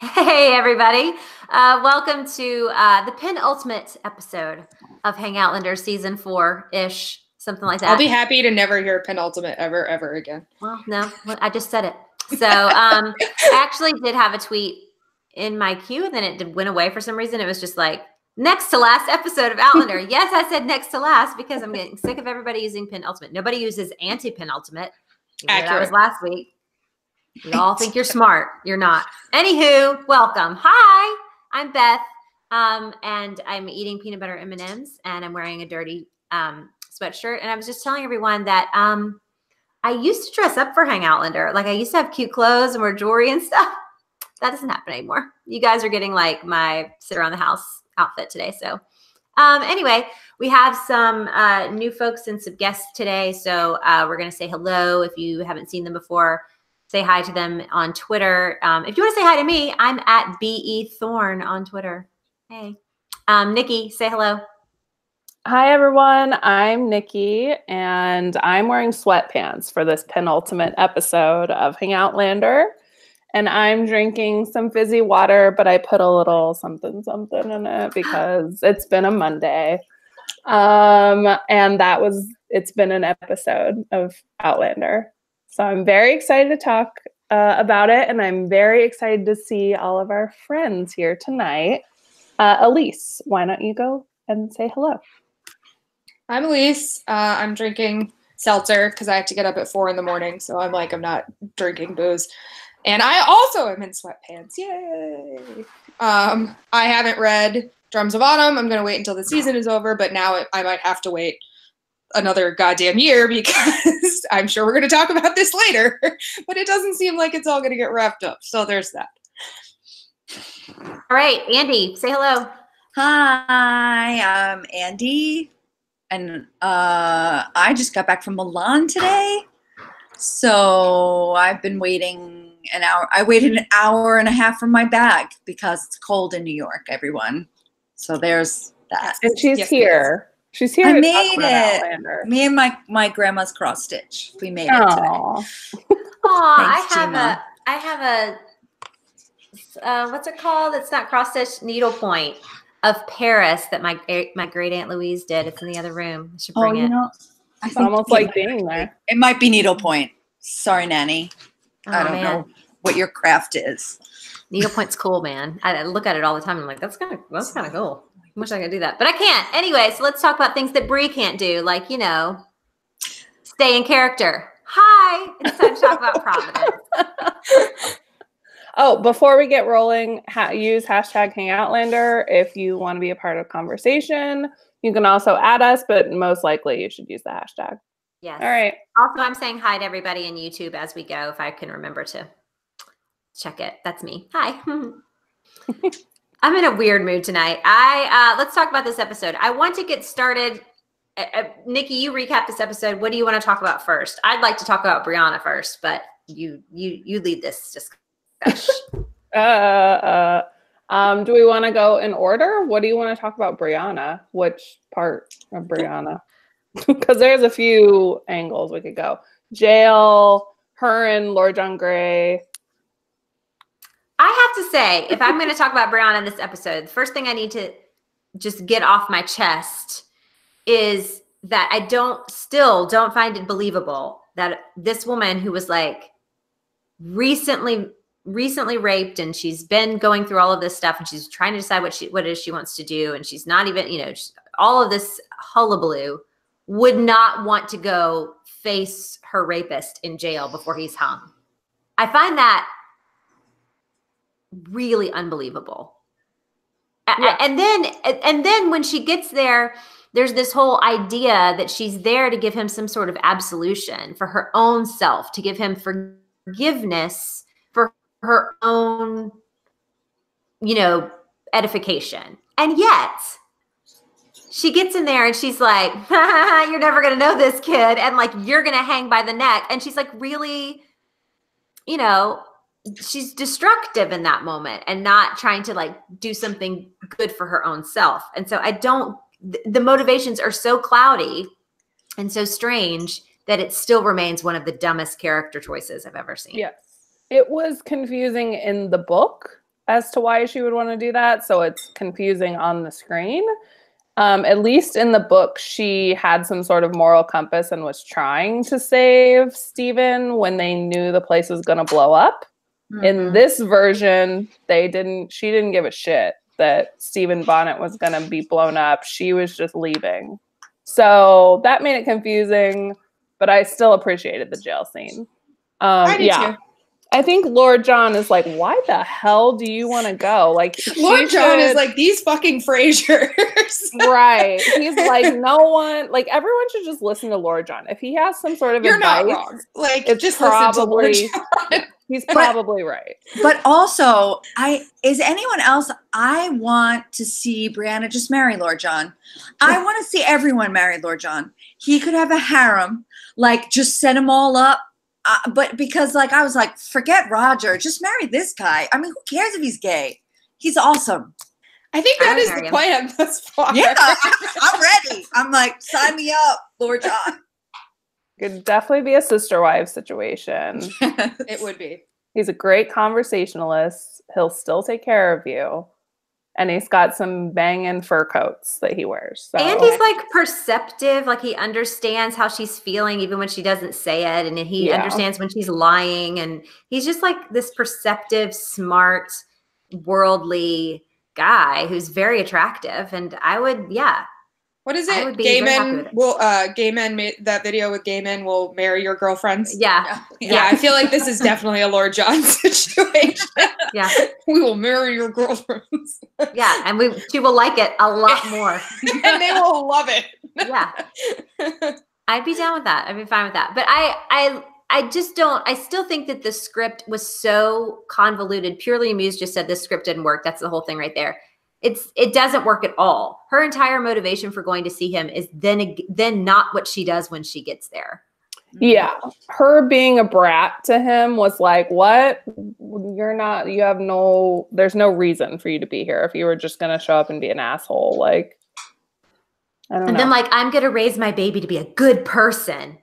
Hey, everybody. Uh, welcome to uh, the penultimate episode of Hangoutlander season four ish, something like that. I'll be happy to never hear penultimate ever, ever again. Well, no, I just said it. So um, I actually did have a tweet in my queue and then it did, went away for some reason. It was just like, next to last episode of Outlander. yes, I said next to last because I'm getting sick of everybody using penultimate. Nobody uses anti penultimate. That was last week. You all think you're smart. You're not. Anywho, welcome. Hi, I'm Beth, um, and I'm eating peanut butter M and M's, and I'm wearing a dirty um, sweatshirt. And I was just telling everyone that um, I used to dress up for Hangoutlander. Like I used to have cute clothes and wear jewelry and stuff. That doesn't happen anymore. You guys are getting like my sit around the house outfit today. So um, anyway, we have some uh, new folks and some guests today. So uh, we're going to say hello if you haven't seen them before say hi to them on Twitter. Um, if you want to say hi to me, I'm at BE Thorn on Twitter. Hey. Um, Nikki, say hello. Hi, everyone. I'm Nikki, and I'm wearing sweatpants for this penultimate episode of Hangoutlander. And I'm drinking some fizzy water, but I put a little something something in it because it's been a Monday. Um, and that was, it's been an episode of Outlander. So I'm very excited to talk uh, about it, and I'm very excited to see all of our friends here tonight. Uh, Elise, why don't you go and say hello? I'm Elise. Uh, I'm drinking seltzer because I have to get up at four in the morning. So I'm like, I'm not drinking booze. And I also am in sweatpants. Yay! Um, I haven't read Drums of Autumn. I'm going to wait until the season is over, but now it, I might have to wait another goddamn year because I'm sure we're going to talk about this later, but it doesn't seem like it's all going to get wrapped up. So there's that. All right, Andy, say hello. Hi, I'm Andy, and uh, I just got back from Milan today. So I've been waiting an hour. I waited an hour and a half for my bag because it's cold in New York, everyone. So there's that. And she's yes, here. She's here. I made it. Me and my my grandma's cross stitch. We made Aww. it today. Aw, I have a I have a uh, what's it called? It's not cross stitch needlepoint of Paris that my my great aunt Louise did. It's in the other room. I should oh, bring oh, it. Know, it's almost like being there. It might be needlepoint. Sorry, Nanny. Oh, I don't man. know what your craft is. Needlepoint's cool, man. I, I look at it all the time. I'm like, that's kind of that's kind of cool wish I could do that, but I can't. Anyway, so let's talk about things that Brie can't do, like you know, stay in character. Hi, it's time to talk about Providence. Oh, before we get rolling, ha- use hashtag Hangoutlander if you want to be a part of conversation. You can also add us, but most likely you should use the hashtag. Yes. All right. Also, I'm saying hi to everybody in YouTube as we go, if I can remember to check it. That's me. Hi. I'm in a weird mood tonight. I uh, let's talk about this episode. I want to get started. Uh, uh, Nikki, you recap this episode. What do you want to talk about first? I'd like to talk about Brianna first, but you you you lead this discussion. uh, uh, um, do we want to go in order? What do you want to talk about Brianna? Which part of Brianna? Because there's a few angles we could go. Jail, her and Lord John Grey, I have to say, if I'm going to talk about Brown in this episode, the first thing I need to just get off my chest is that I don't still don't find it believable that this woman who was like recently recently raped and she's been going through all of this stuff and she's trying to decide what she what it is she wants to do and she's not even you know all of this hullabaloo would not want to go face her rapist in jail before he's hung. I find that really unbelievable. Yeah. And then and then when she gets there, there's this whole idea that she's there to give him some sort of absolution for her own self, to give him forgiveness for her own, you know, edification. And yet, she gets in there and she's like, You're never going to know this kid. And like, you're going to hang by the neck. And she's like, Really, you know, she's destructive in that moment and not trying to like do something good for her own self. And so I don't the motivations are so cloudy and so strange that it still remains one of the dumbest character choices I've ever seen. Yes. It was confusing in the book as to why she would want to do that. So it's confusing on the screen. Um, at least in the book, she had some sort of moral compass and was trying to save Stephen when they knew the place was going to blow up. In Mhm. this version, they didn't. She didn't give a shit that Stephen Bonnet was going to be blown up. She was just leaving. So that made it confusing, but I still appreciated the jail scene. Um, I yeah. too. I think Lord John is like, why the hell do you want to go? Like, Lord John is like these fucking Frasers. right. He's like, no one, like, everyone should just listen to Lord John. If he has some sort of You're advice, not wrong. Like it's just listen to Lord probably- John. he's But- probably right. But also, I is anyone else? I want to see Brianna just marry Lord John. I want to see everyone marry Lord John. He could have a harem, like just set them all up. Uh, but because, like, I was like, forget Roger, just marry this guy. I mean, who cares if he's gay? He's awesome. I think I that would is the him. plan thus far. Yeah, I, I'm ready. I'm like, sign me up, Lord John. Could definitely be a sister wife situation. it would be. He's a great conversationalist. He'll still take care of you. And he's got some banging fur coats that he wears. So. And he's like perceptive, like he understands how she's feeling even when she doesn't say it. And he Yeah. understands when she's lying. And he's just like this perceptive, smart, worldly guy who's very attractive. And I would, yeah. What is it? Gay men will uh gay men made that video with gay men will marry your girlfriends. Yeah. Yeah, I feel like this is definitely a Lord John situation. Yeah. we will marry your girlfriends. Yeah. And we, she will like it a lot more. and they will love it. Yeah. I'd be down with that. I'd be fine with that. But I I I just don't I still think that the script was so convoluted. Purely Muse just said this script didn't work. That's the whole thing right there. It's it doesn't work at all. Her entire motivation for going to see him is then then not what she does when she gets there. Yeah. Her being a brat to him was like, what? You're not, you have no, there's no reason for you to be here if you were just going to show up and be an asshole. Like, I don't And know. then like I'm going to raise my baby to be a good person.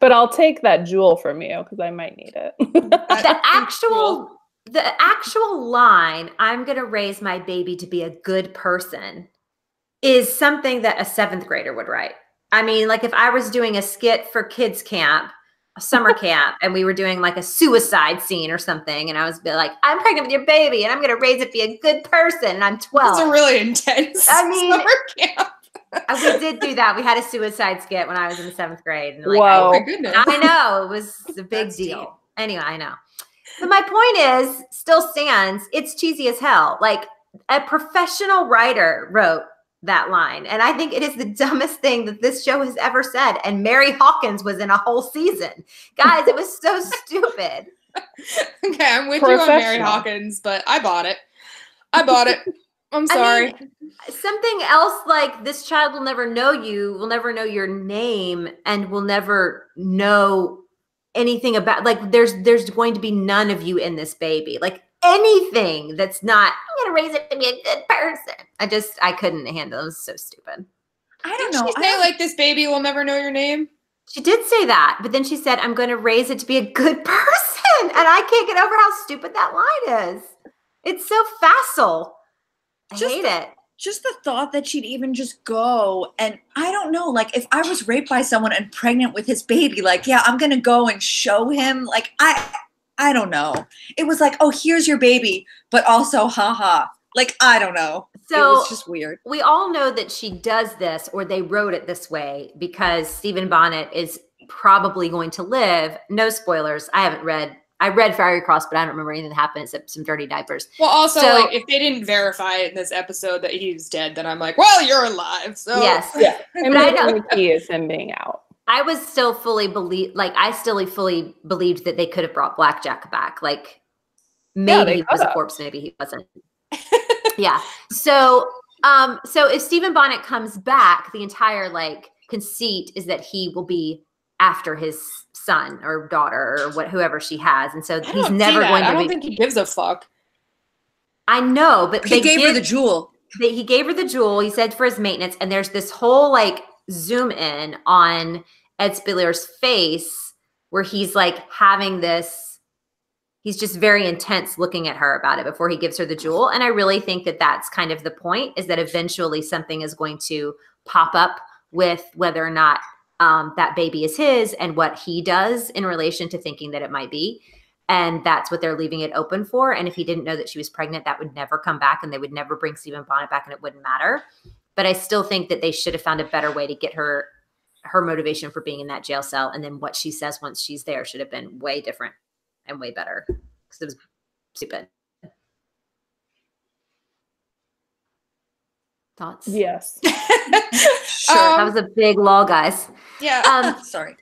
but I'll take that jewel from you because I might need it. the actual the actual line i'm going to raise my baby to be a good person is something that a seventh grader would write i mean like if i was doing a skit for kids camp a summer camp and we were doing like a suicide scene or something and i was be like i'm pregnant with your baby and i'm going to raise it to be a good person and i'm 12 It's a really intense I mean- summer camp. Uh, we did do that we had a suicide skit when i was in the seventh grade and like Whoa. Oh I, my goodness. I know it was a big That's deal. deep. Anyway, I know. But my point is, still stands. It's cheesy as hell. Like a professional writer wrote that line, and I think it is the dumbest thing that this show has ever said. And Mary Hawkins was in a whole season, guys. It was so stupid. Okay, I'm with you on Mary Hawkins, but I bought it. I bought it. I'm I sorry. mean, something else like this child will never know you, will never know your name, and will never know anything about like there's there's going to be none of you in this baby. Like anything that's not, I'm gonna raise it to be a good person. I just I couldn't handle it. It was so stupid. I don't Didn't know. she I say don't- like this baby will never know your name? She did say that, but then she said, I'm gonna raise it to be a good person. And I can't get over how stupid that line is. It's so facile. I Just hate the- it. Just the thought that she'd even just go and I don't know, like if I was raped by someone and pregnant with his baby, like, yeah, I'm gonna go and show him. Like, I I don't know. It was like, oh, here's your baby, but also haha. Like, I don't know. it So was just weird. we all know that she does this or they wrote it this way because Stephen Bonnet is probably going to live. No spoilers. I haven't read. I read Fiery Cross, but I don't remember anything that happened except some dirty diapers. Well, also, So- like, if they didn't verify in this episode that he's dead, then I'm like, well, you're alive. So Yes. Yeah. And But I maybe know- the key is him being out. I was still fully believe like I still fully believed that they could have brought Black Jack back. Like maybe they he was a corpse, maybe he wasn't. yeah. So um so if Stephen Bonnet comes back, the entire like conceit is that he will be after his son or daughter or what whoever she has. And so I he's don't see never that. going I to don't be think he gives a fuck. I know, but He they gave her the jewel. that he gave her the jewel. He said for his maintenance, and there's this whole like zoom in on Ed Speleers' face where he's like having this he's just very intense looking at her about it before he gives her the jewel. And I really think that that's kind of the point is that eventually something is going to pop up with whether or not um, that baby is his and what he does in relation to thinking that it might be. And that's what they're leaving it open for. And if he didn't know that she was pregnant, that would never come back and they would never bring Stephen Bonnet back and it wouldn't matter. But I still think that they should have found a better way to get her her motivation for being in that jail cell and then what she says once she's there should have been way different and way better because it was stupid. Thoughts? Yes. Sure. that Um, was a big lull, guys. Yeah. Um, Sorry.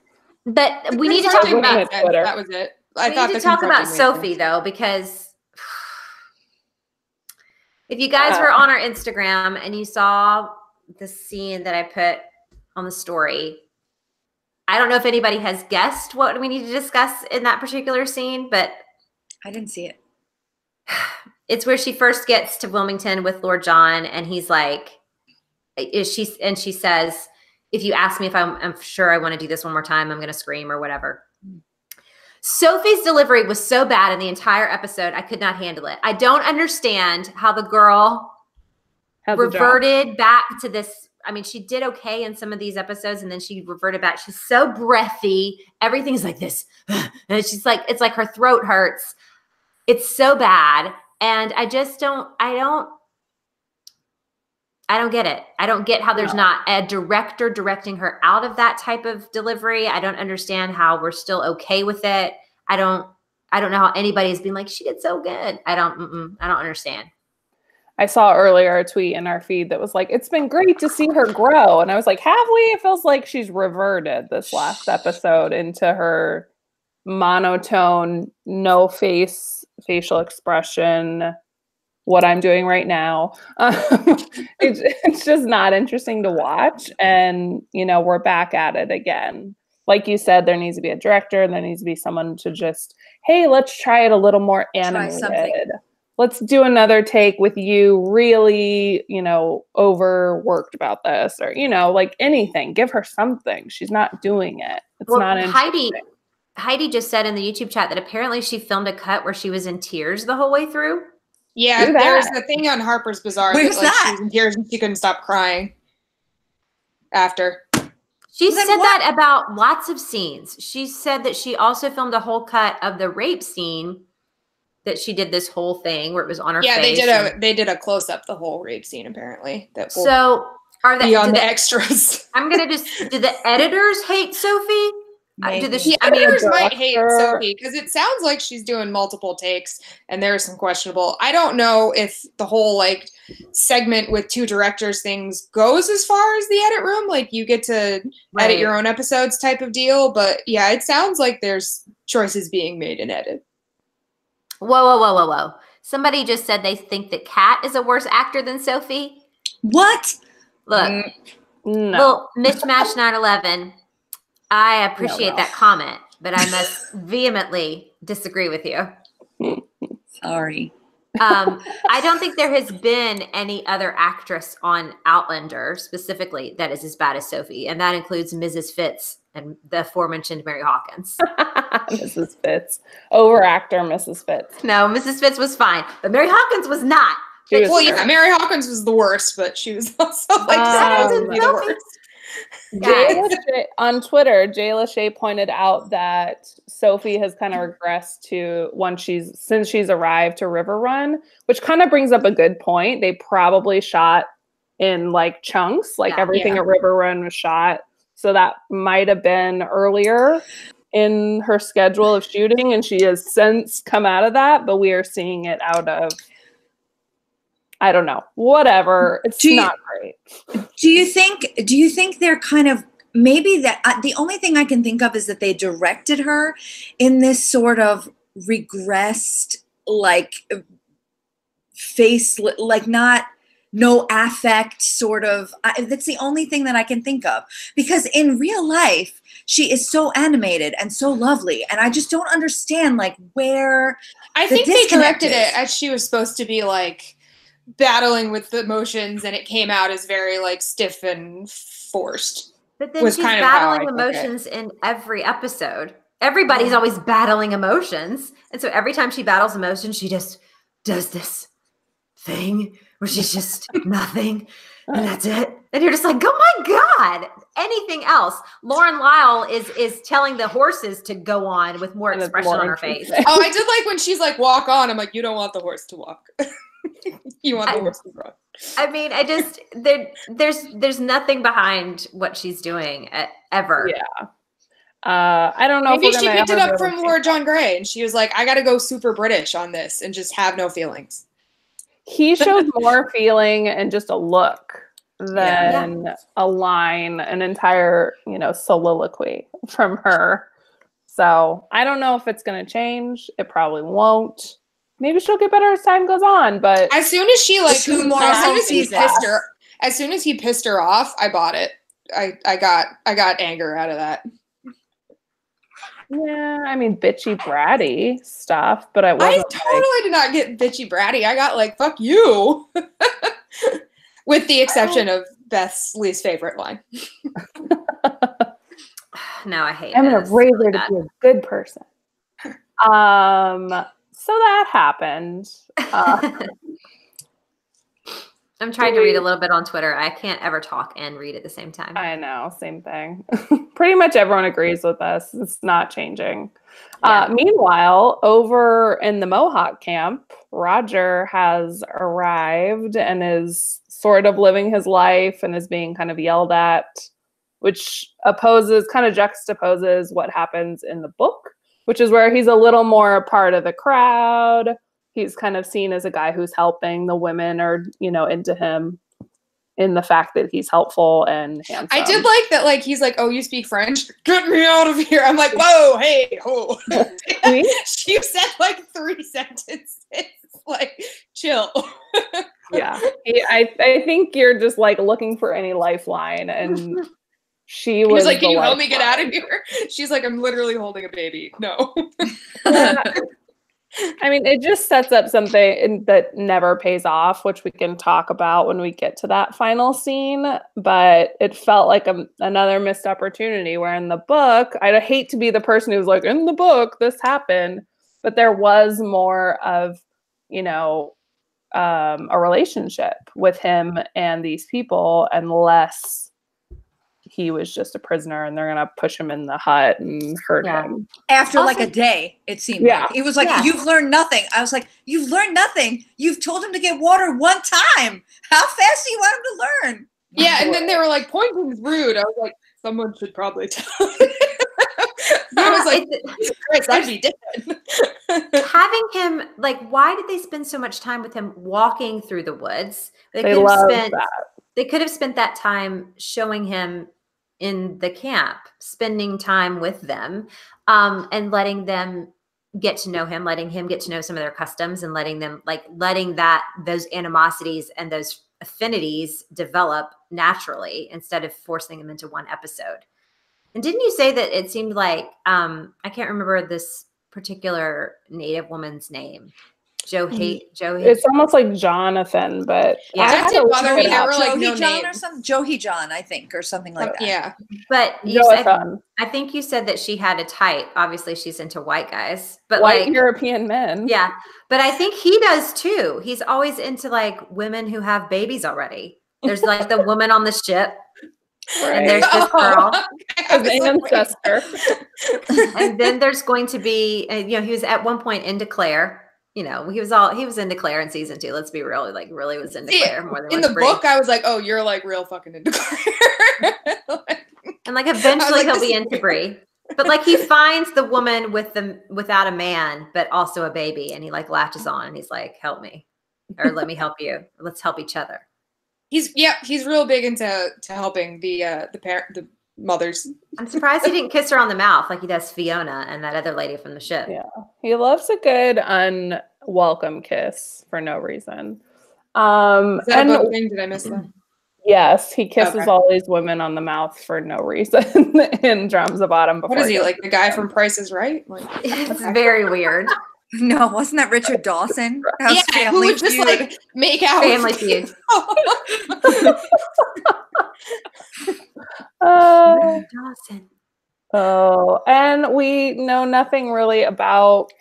but we need to talk about gonna method, Twitter. That was it. I we thought need the to talk about Sophie method. though, because if you guys Uh. were on our Instagram and you saw the scene that I put on the story, I don't know if anybody has guessed what we need to discuss in that particular scene, but I didn't see it. it's where she first gets to Wilmington with Lord John, and he's like, "Is she?" And she says, "If you ask me if I'm, I'm sure I want to do this one more time, I'm going to scream or whatever." Sophie's delivery was so bad in the entire episode, I could not handle it. I don't understand how the girl How's the reverted back to this. I mean, she did okay in some of these episodes, and then she reverted back. She's so breathy. Everything's like this. And she's like, it's like her throat hurts. It's so bad. And I just don't, I don't, I don't get it. I don't get how there's No. not a director directing her out of that type of delivery. I don't understand how we're still okay with it. I don't, I don't know how anybody's been like, she did so good. I don't, I don't understand. I saw earlier a tweet in our feed that was like, "It's been great to see her grow," and I was like, "Have we?" It feels like she's reverted this last episode into her monotone, no face facial expression. What I'm doing right now, um, it's, it's just not interesting to watch. And you know, we're back at it again. Like you said, there needs to be a director. and There needs to be someone to just, hey, let's try it a little more animated let's do another take with you really you know overworked about this or you know like anything give her something she's not doing it it's Well, not Heidi. Heidi just said in the YouTube chat that apparently she filmed a cut where she was in tears the whole way through. Yeah, Do there's that. a thing on Harper's Bazaar Where's that like that? she was in tears and she couldn't stop crying after. She Then said what- that about lots of scenes. She said that she also filmed a whole cut of the rape scene that she did this whole thing where it was on her Yeah, they face. did and- a they did a close up the whole rape scene apparently. That so are be they? on the the- extras. I'm gonna just. Do the editors hate Sophie? Uh, do the, The I mean, might hate Sophie because it sounds like she's doing multiple takes and there's some questionable. I don't know if the whole like segment with two directors things goes as far as the edit room. Like you get to edit your own episodes type of deal. But yeah, it sounds like there's choices being made in edit. Whoa, whoa, whoa, whoa, whoa! Somebody just said they think that Kat is a worse actor than Sophie. What? Look, Mm, no Well, mismatch 911. I appreciate no. that comment, but I must vehemently disagree with you. Sorry. Um, I don't think there has been any other actress on Outlander specifically that is as bad as Sophie, and that includes Mrs. Fitz and the aforementioned Mary Hawkins. mrs fitz over actor mrs fitz No, Mrs. Fitz was fine, but Mary Hawkins was not. Was Well, yeah, Mary Hawkins was the worst, but she was also like Um, the worst. Jay Lachey- on Twitter, Jay Lachey pointed out that Sophie has kind of regressed to once she's since she's arrived to River Run, which kind of brings up a good point. They probably shot in like chunks, like Yeah. everything Yeah. at River Run was shot. So that might have been earlier in her schedule of shooting, and she has since come out of that, but we are seeing it out of I don't know, whatever. It's Do you- not great. Do you think? Do you think they're kind of maybe that? Uh, the only thing I can think of is that they directed her in this sort of regressed, like face, like not no affect sort of. I, that's the only thing that I can think of because in real life she is so animated and so lovely, and I just don't understand like where. I The think they disconnect directed is- it as she was supposed to be like battling with the emotions, and it came out as very like stiff and forced. But then was she's kind of how I battling took emotions in every episode. everybody's always battling emotions. And so every time she battles emotions, she just does this thing where she's just nothing. And that's uh. it. And you're just like, oh my God. Anything else. Lauren Lyle is is telling the horses to go on with more And expression more on her face. Oh, I did like when she's like, walk on. I'm like, you don't want the horse to walk. you want the I- horse to run. I mean, I just there there's there's nothing behind what she's doing e- ever. Yeah. Uh, I don't know. Maybe if she picked it up from to- Lord John Grey and she was like, I got to go super British on this and just have no feelings. He shows more feeling and just a look Yeah. than a line, an entire, you know, soliloquy from her. So I don't know if it's going to change. It probably won't. Maybe she'll get better as time goes on, but As soon as she like, Two more as soon as he seasons. pissed her, as soon as he pissed her off, I bought it. I, I got I got anger out of that. yeah, I mean, bitchy, bratty stuff, but it I totally like, did not get bitchy bratty. I got like fuck you, with the exception of Beth's least favorite line. No, I hate I'm going this. to raise her to be a good person. Um, so that happened. Uh, I'm trying to read a little bit on Twitter. I can't ever talk and read at the same time. I know, same thing. Pretty much everyone agrees with us. It's not changing. Uh, meanwhile, over in the Mohawk camp, Roger has arrived and is sort of living his life and is being kind of yelled at, which opposes, kind of juxtaposes what happens in the book, which is where he's a little more a part of the crowd. He's kind of seen as a guy who's helping. The women are, you know, into him in the fact that he's helpful and handsome. I did like that. Like he's like, "Oh, you speak French? Get me out of here!" I'm like, "Whoa, hey, ho!" Me? she said like three sentences. Like, chill. yeah I, I think you're just like looking for any lifeline and she was, was like, "Can you help me get out of here?" She's like, "I'm literally holding a baby." No. i mean it just sets up something that never pays off which we can talk about when we get to that final scene but it felt like a, another missed opportunity where in the book i'd hate to be the person who's like in the book this happened but there was more of you know um, a relationship with him and these people and less he was just a prisoner and they're gonna push him in the hut and hurt Yeah. him After like a day, it seemed Yeah. like. It was like, Yeah. you've learned nothing. I was like, you've learned nothing. You've told him to get water one time. How fast do you want him to learn? Yeah, and then they were like, "Pointing's rude." I was like, "Someone should probably tell." I was like, it's- that'd be different." having him like why did they spend so much time with him walking through the woods they, they could have spent that they could have spent that time showing him in the camp spending time with them um, and letting them get to know him letting him get to know some of their customs and letting them like letting that those animosities and those affinities develop naturally instead of forcing them into one episode. And didn't you say that it seemed like um i can't remember this particular native woman's name joe hate joe it's almost like jonathan but Yeah. I That didn't bother me. it There were, like, Johi no John or names. something? Johi John, I think, or something like that. yeah, but you said, I think you said that she had a type. Obviously, she's into white guys, but white like, European men. yeah, but I think he does too. He's always into like women who have babies already. There's like the woman on the ship, and there's this girl, I His was like, wait. ancestor. and then there's going to be, uh, you know, he was at one point into Claire. You know, he was all he was into Claire in season two. Let's be real, like really was into See, Claire more than in the Brie. book, I was like, "Oh, you're like real fucking into Claire." And like eventually like, he'll be into Brie. But like he finds the woman with the without a man, but also a baby, and he like latches on and he's like, Help me. Or let me help you. Let's help each other. he's yeah, he's real big into to helping the uh the parent the mothers. I'm surprised he didn't kiss her on the mouth like he does Fiona and that other lady from the ship. Yeah. He loves a good unwelcome kiss for no reason. Um Is that and a thing? Did I miss that? yes, he kisses Okay. all these women on the mouth for no reason in Drums of Autumn before What is he goes like? The guy from Price is Right? Like, It's very weird. No, wasn't that Richard Dawson? That was yeah, who Family would just Feud. like make out. Family feud. Uh, Dawson. Oh, and we know nothing really about.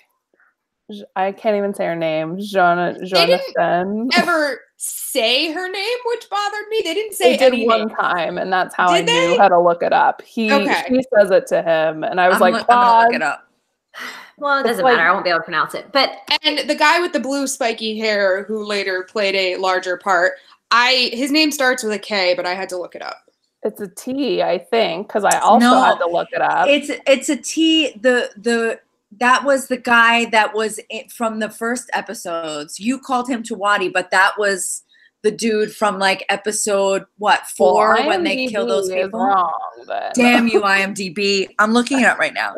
I can't even say her name. Jonah, didn't Jonathan. Ever say her name, which bothered me. They didn't say They did any one time, and that's how I Did knew how to look it up. He Okay. she says it to him, and I was I'm, like, look- I'm look it up. Well, it doesn't like- matter. I won't be able to pronounce it. But And the guy with the blue spiky hair who later played a larger part, I his name starts with a K, but I had to look it up. It's a T, I think, because I also No, had to look it up. It's it's a T. The the that was the guy that was in, from the first episodes. You called him Tawadi, but that was the dude from like episode what Well, four when they kill those people. Wrong. Damn you, IMDb! I'm looking it up right now.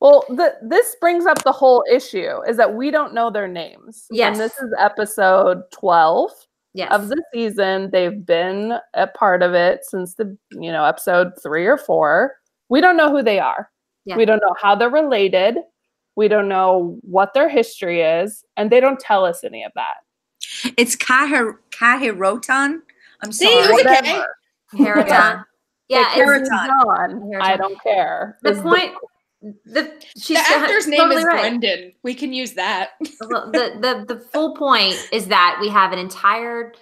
Well, the, this brings up the whole issue is that we don't know their names. Yes. And this is episode 12 yes, of the season. They've been a part of it since the, you know, episode three or four. We don't know who they are. Yeah. We don't know how they're related. We don't know what their history is. And they don't tell us any of that. It's Kahir Kahirotan. I'm See, sorry. it was a K. Whatever. Heraton. Yeah, If it's it's I don't care. the is point. The she's the actor's name totally is right. Brendan. We can use that. Well, the the the full point is that we have an entire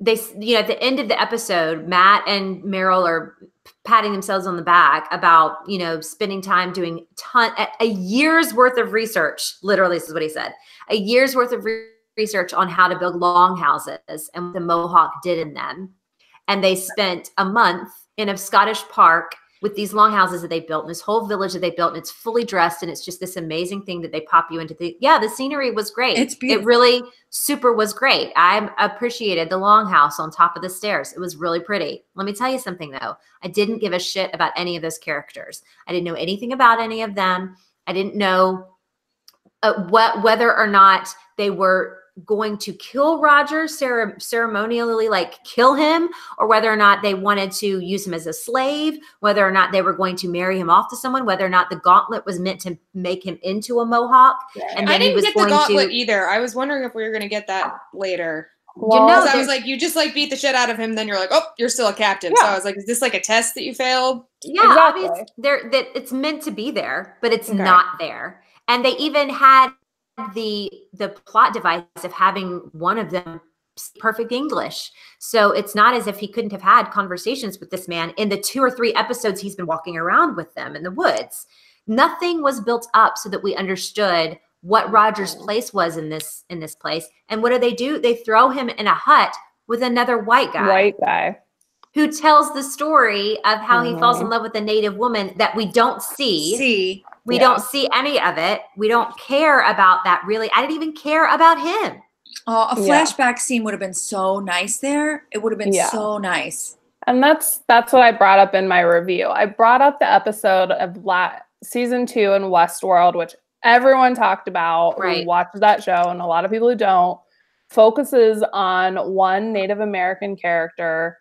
they you know at the end of the episode matt and maril are p- patting themselves on the back about you know spending time doing ton a, year's worth of research literally this is what he said a year's worth of re- research on how to build longhouses and what the mohawk did in them. And they spent a month in a scottish park with these longhouses that they built and this whole village that they built and it's fully dressed and it's just this amazing thing that they pop you into the yeah the scenery was great. It's it really super was great. I appreciated the longhouse on top of the stairs. It was really pretty. Let me tell you something though. I didn't give a shit about any of those characters. I didn't know anything about any of them. I didn't know uh, what whether or not they were going to kill Roger cere- ceremonially, like kill him, or whether or not they wanted to use him as a slave, whether or not they were going to marry him off to someone, whether or not the gauntlet was meant to make him into a Mohawk. And I then he didn't was get the gauntlet to- either. I was wondering if we were going to get that later. Well, know, I was like, you just like beat the shit out of him, then you're like, oh, you're still a captain. So I was like, is this like a test that you failed? Yeah, Exactly. obvious there that it's meant to be there, but it's Okay. not there. And they even had the the plot device of having one of them perfect English. So it's not as if he couldn't have had conversations with this man in the two or three episodes he's been walking around with them in the woods. Nothing was built up so that we understood what Roger's place was in this in this place. And what do they do? They throw him in a hut with another white guy White guy. who tells the story of how he falls in Mhm. love with a native woman that we don't see. See, We Yeah. don't see any of it. We don't care about that really. I didn't even care about him. oh, a Yeah. flashback scene would have been so nice there. It would have been Yeah. so nice. And that's that's what I brought up in my review. I brought up the episode of la- season two in Westworld, which everyone talked about Right. who watches that show, and a lot of people who don't, focuses on one Native American character.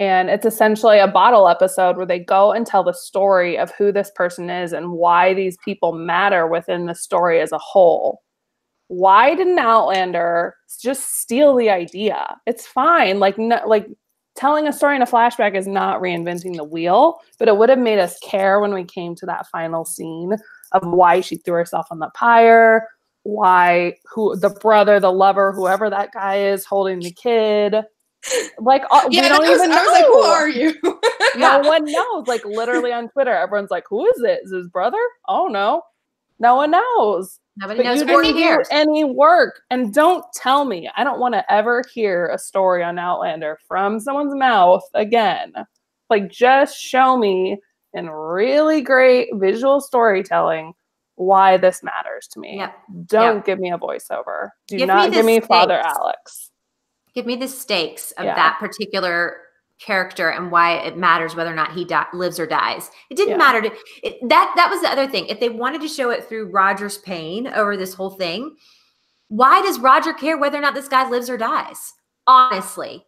And it's essentially a bottle episode where they go and tell the story of who this person is and why these people matter within the story as a whole. Why didn't Outlander just steal the idea? It's fine. Like, no, like telling a story in a flashback is not reinventing the wheel, but it would have made us care when we came to that final scene of why she threw herself on the pyre, why who the brother, the lover, whoever that guy is holding the kid. Like uh, we Yeah, don't that was, even know. I was like, who are you? No one knows. Like literally on Twitter, everyone's like, "Who is it? Is his brother?" Oh no, no one knows. Nobody But knows you didn't he do any work, and don't tell me. I don't want to ever hear a story on Outlander from someone's mouth again. Like, just show me in really great visual storytelling why this matters to me. Yep. Don't Yep. give me a voiceover. Do Give not the give me Father. Alex. Give me the stakes of Yeah. that particular character and why it matters whether or not he di- lives or dies. It didn't Yeah. matter to it, that. That was the other thing. If they wanted to show it through Roger's pain over this whole thing, why does Roger care whether or not this guy lives or dies? Honestly,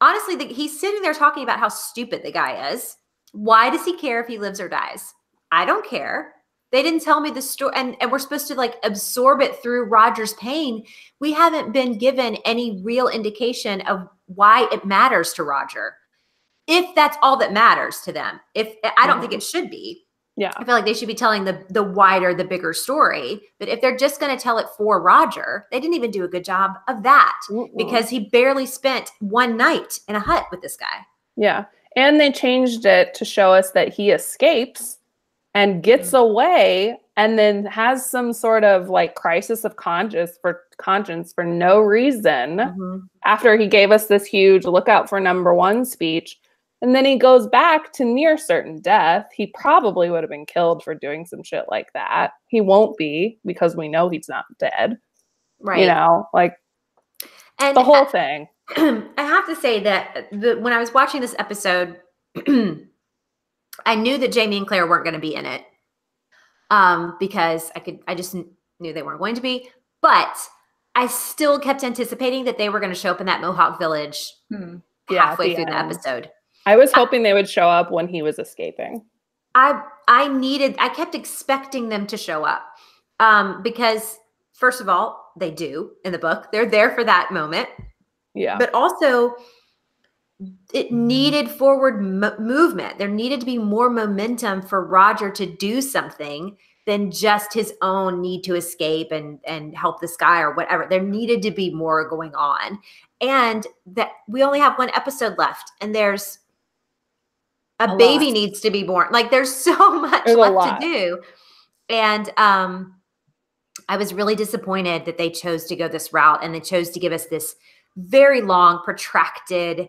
honestly, the, he's sitting there talking about how stupid the guy is. Why does he care if he lives or dies? I don't care. They didn't tell me the story, and, and we're supposed to like absorb it through Roger's pain. We haven't been given any real indication of why it matters to Roger. If that's all that matters to them, if I don't think it mm-hmm. should be, Yeah. I feel like they should be telling the the wider, the bigger story. But if they're just going to tell it for Roger, they didn't even do a good job of that Mm-mm. because he barely spent one night in a hut with this guy. Yeah. And they changed it to show us that he escapes and gets away and then has some sort of like crisis of conscience for conscience for no reason Mm-hmm. after he gave us this huge look out for number one speech. And then he goes back to near certain death. He probably would have been killed for doing some shit like that. He won't be because we know he's not dead. Right. You know, like and the whole thing. I have to say that the, when I was watching this episode, I knew that Jamie and Claire weren't going to be in it, um, because I could, I just knew they weren't going to be. But I still kept anticipating that they were going to show up in that Mohawk village Hmm. Yeah, halfway through the episode. I was hoping they would show up when he was escaping. I I needed I kept expecting them to show up. Um because first of all, they do in the book. They're there for that moment, Yeah. but also it needed forward mo- movement. There needed to be more momentum for Roger to do something than just his own need to escape and and help this guy or whatever. There needed to be more going on. And that we only have one episode left and there's a, A baby lot. needs to be born. Like there's so much There's left to do. And um I was really disappointed that they chose to go this route and they chose to give us this very long, protracted,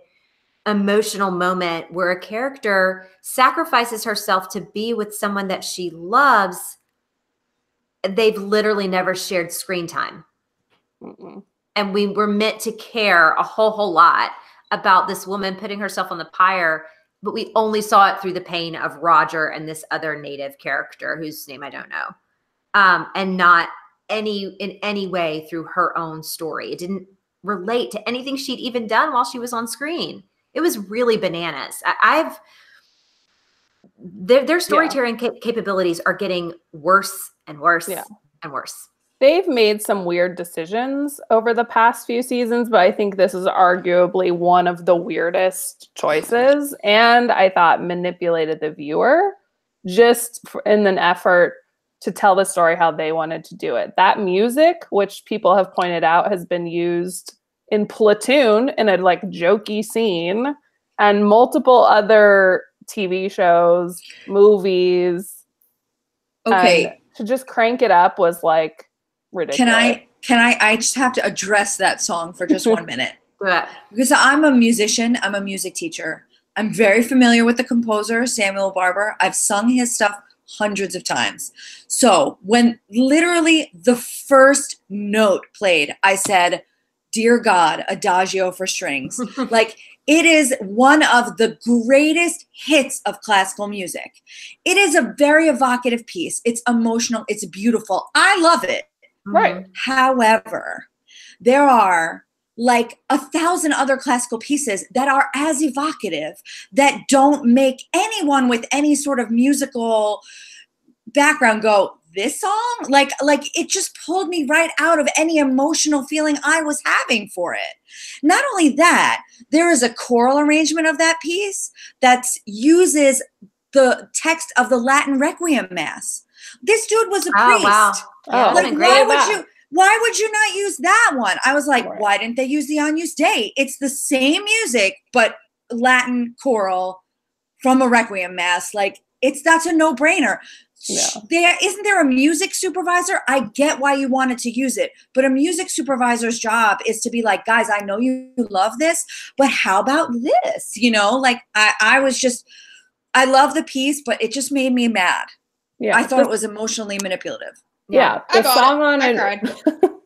emotional moment where a character sacrifices herself to be with someone that she loves. They've literally never shared screen time. Mm-mm. And we were meant to care a whole, whole lot about this woman putting herself on the pyre, but we only saw it through the pain of Roger and this other native character whose name I don't know. Um, and not any in any way through her own story. It didn't relate to anything she'd even done while she was on screen. It was really bananas. I, I've their their storytelling cap- capabilities are getting worse and worse Yeah. and worse. They've made some weird decisions over the past few seasons, but I think this is arguably one of the weirdest choices. And I thought manipulated the viewer just in an effort to tell the story how they wanted to do it. That music, which people have pointed out has been used in Platoon in a like jokey scene and multiple other TV shows, movies. Okay. to just crank it up was like ridiculous. Can I can I I just have to address that song for just one minute. But Because I'm a musician, I'm a music teacher. I'm very familiar with the composer, Samuel Barber. I've sung his stuff hundreds of times. So when literally the first note played, I said, Dear God, Adagio for strings. like it is one of the greatest hits of classical music. It is a very evocative piece. It's emotional, it's beautiful. I love it. Mm-hmm. Right. However, there are like a thousand other classical pieces that are as evocative that don't make anyone with any sort of musical background go this song? Like like it just pulled me right out of any emotional feeling i was having for it. Not only that there is a choral arrangement of that piece that uses the text of the latin requiem mass. This dude was a Oh, priest. wow. Oh, Like, like why about- would you why would you not use that one? I was like why didn't they use the Agnus Dei? It's the same music but latin choral from a requiem mass. Like it's that's a no-brainer Yeah. there isn't there a music supervisor i get why you wanted to use it but a music supervisor's job is to be like guys i know you love this but how about this you know like i i was just i love the piece but it just made me mad Yeah. i thought the- it was emotionally manipulative yeah. I The song it. on I it.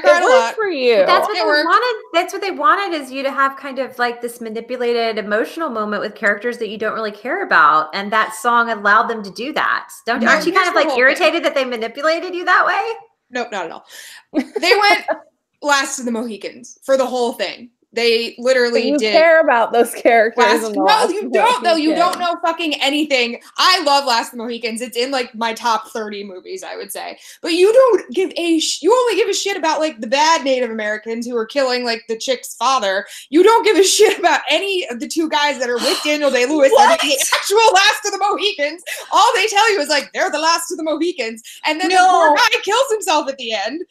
cried. I It cried a lot. for you. But that's what It they worked. wanted. That's what they wanted is you to have kind of like this manipulated emotional moment with characters that you don't really care about, and that song allowed them to do that. Don't No, aren't you kind of like whole irritated that they manipulated you that way? Nope, not at all. They went last to the Mohicans for the whole thing. They literally you did. care about those characters. Last, no, Last you don't. though. you don't know fucking anything. I love Last of the Mohicans. It's in like my top thirty movies, I would say. But you don't give a. Sh- you only give a shit about like the bad Native Americans who are killing like the chick's father. You don't give a shit about any of the two guys that are with Daniel Day Lewis and What? the actual Last of the Mohicans. All they tell you is like they're the last of the Mohicans, and then the poor guy kills himself at the end.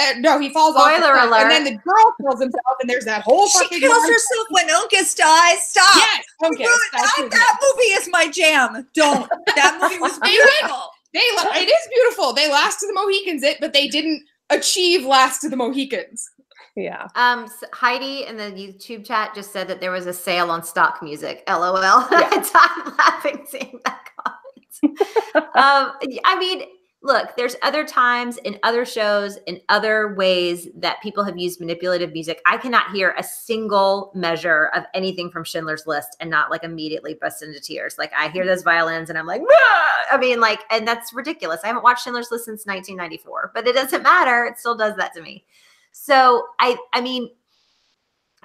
Uh, no, he falls off. Spoiler cliff, alert. And then the girl kills himself, and there's that whole She fucking. kills monster- herself when Uncas dies. Stop. Yes, okay. Ruin- that, that movie is my jam. Don't. That movie was beautiful. They la- it is beautiful. They Last of the Mohicans it, but they didn't achieve Last of the Mohicans. Yeah. Um, s- Heidi in the YouTube chat just said that there was a sale on stock music. LOL. Yeah. I'm laughing seeing that comment. um, I mean, look, there's other times in other shows, in other ways that people have used manipulative music. I cannot hear a single measure of anything from Schindler's List and not like immediately bust into tears. Like I hear those violins and I'm like! I mean, like, and that's ridiculous. I haven't watched Schindler's List since 1994, but it doesn't matter. It still does that to me. So I, I mean,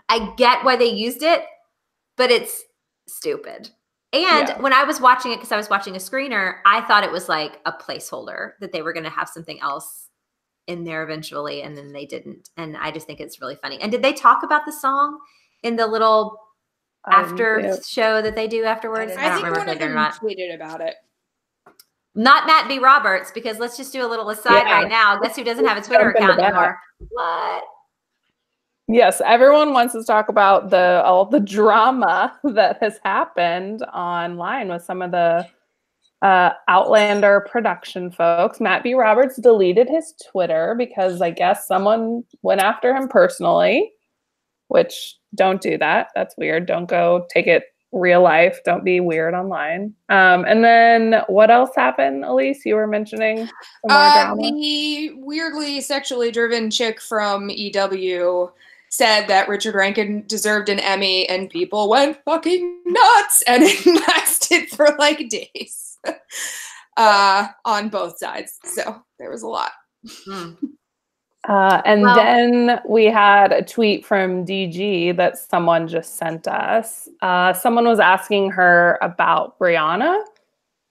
I get why they used it, but it's stupid. And Yeah. when I was watching it, because I was watching a screener, I thought it was like a placeholder that they were going to have something else in there eventually, and then they didn't. And I just think it's really funny. And did they talk about the song in the little Um, after yeah. show that they do afterwards? I, I, don't think remember one if of they did them or not. tweeted about it. Not Matt B. Roberts, because let's just do a little aside Yeah. right now. Guess who doesn't have a Twitter account anymore? What? Yes, everyone wants to talk about the all the drama that has happened online with some of the uh, Outlander production folks. Matt B. Roberts deleted his Twitter because I guess someone went after him personally, which don't do that. That's weird. Don't go take it real life. Don't be weird online. Um, and then what else happened, Elise? You were mentioning Uh, the weirdly sexually driven chick from EW said that Richard Rankin deserved an Emmy, and people went fucking nuts, and it lasted for like days uh, on both sides. So there was a lot. Hmm. Uh, and Well- then we had a tweet from DG that someone just sent us. Uh, someone was asking her about Brianna,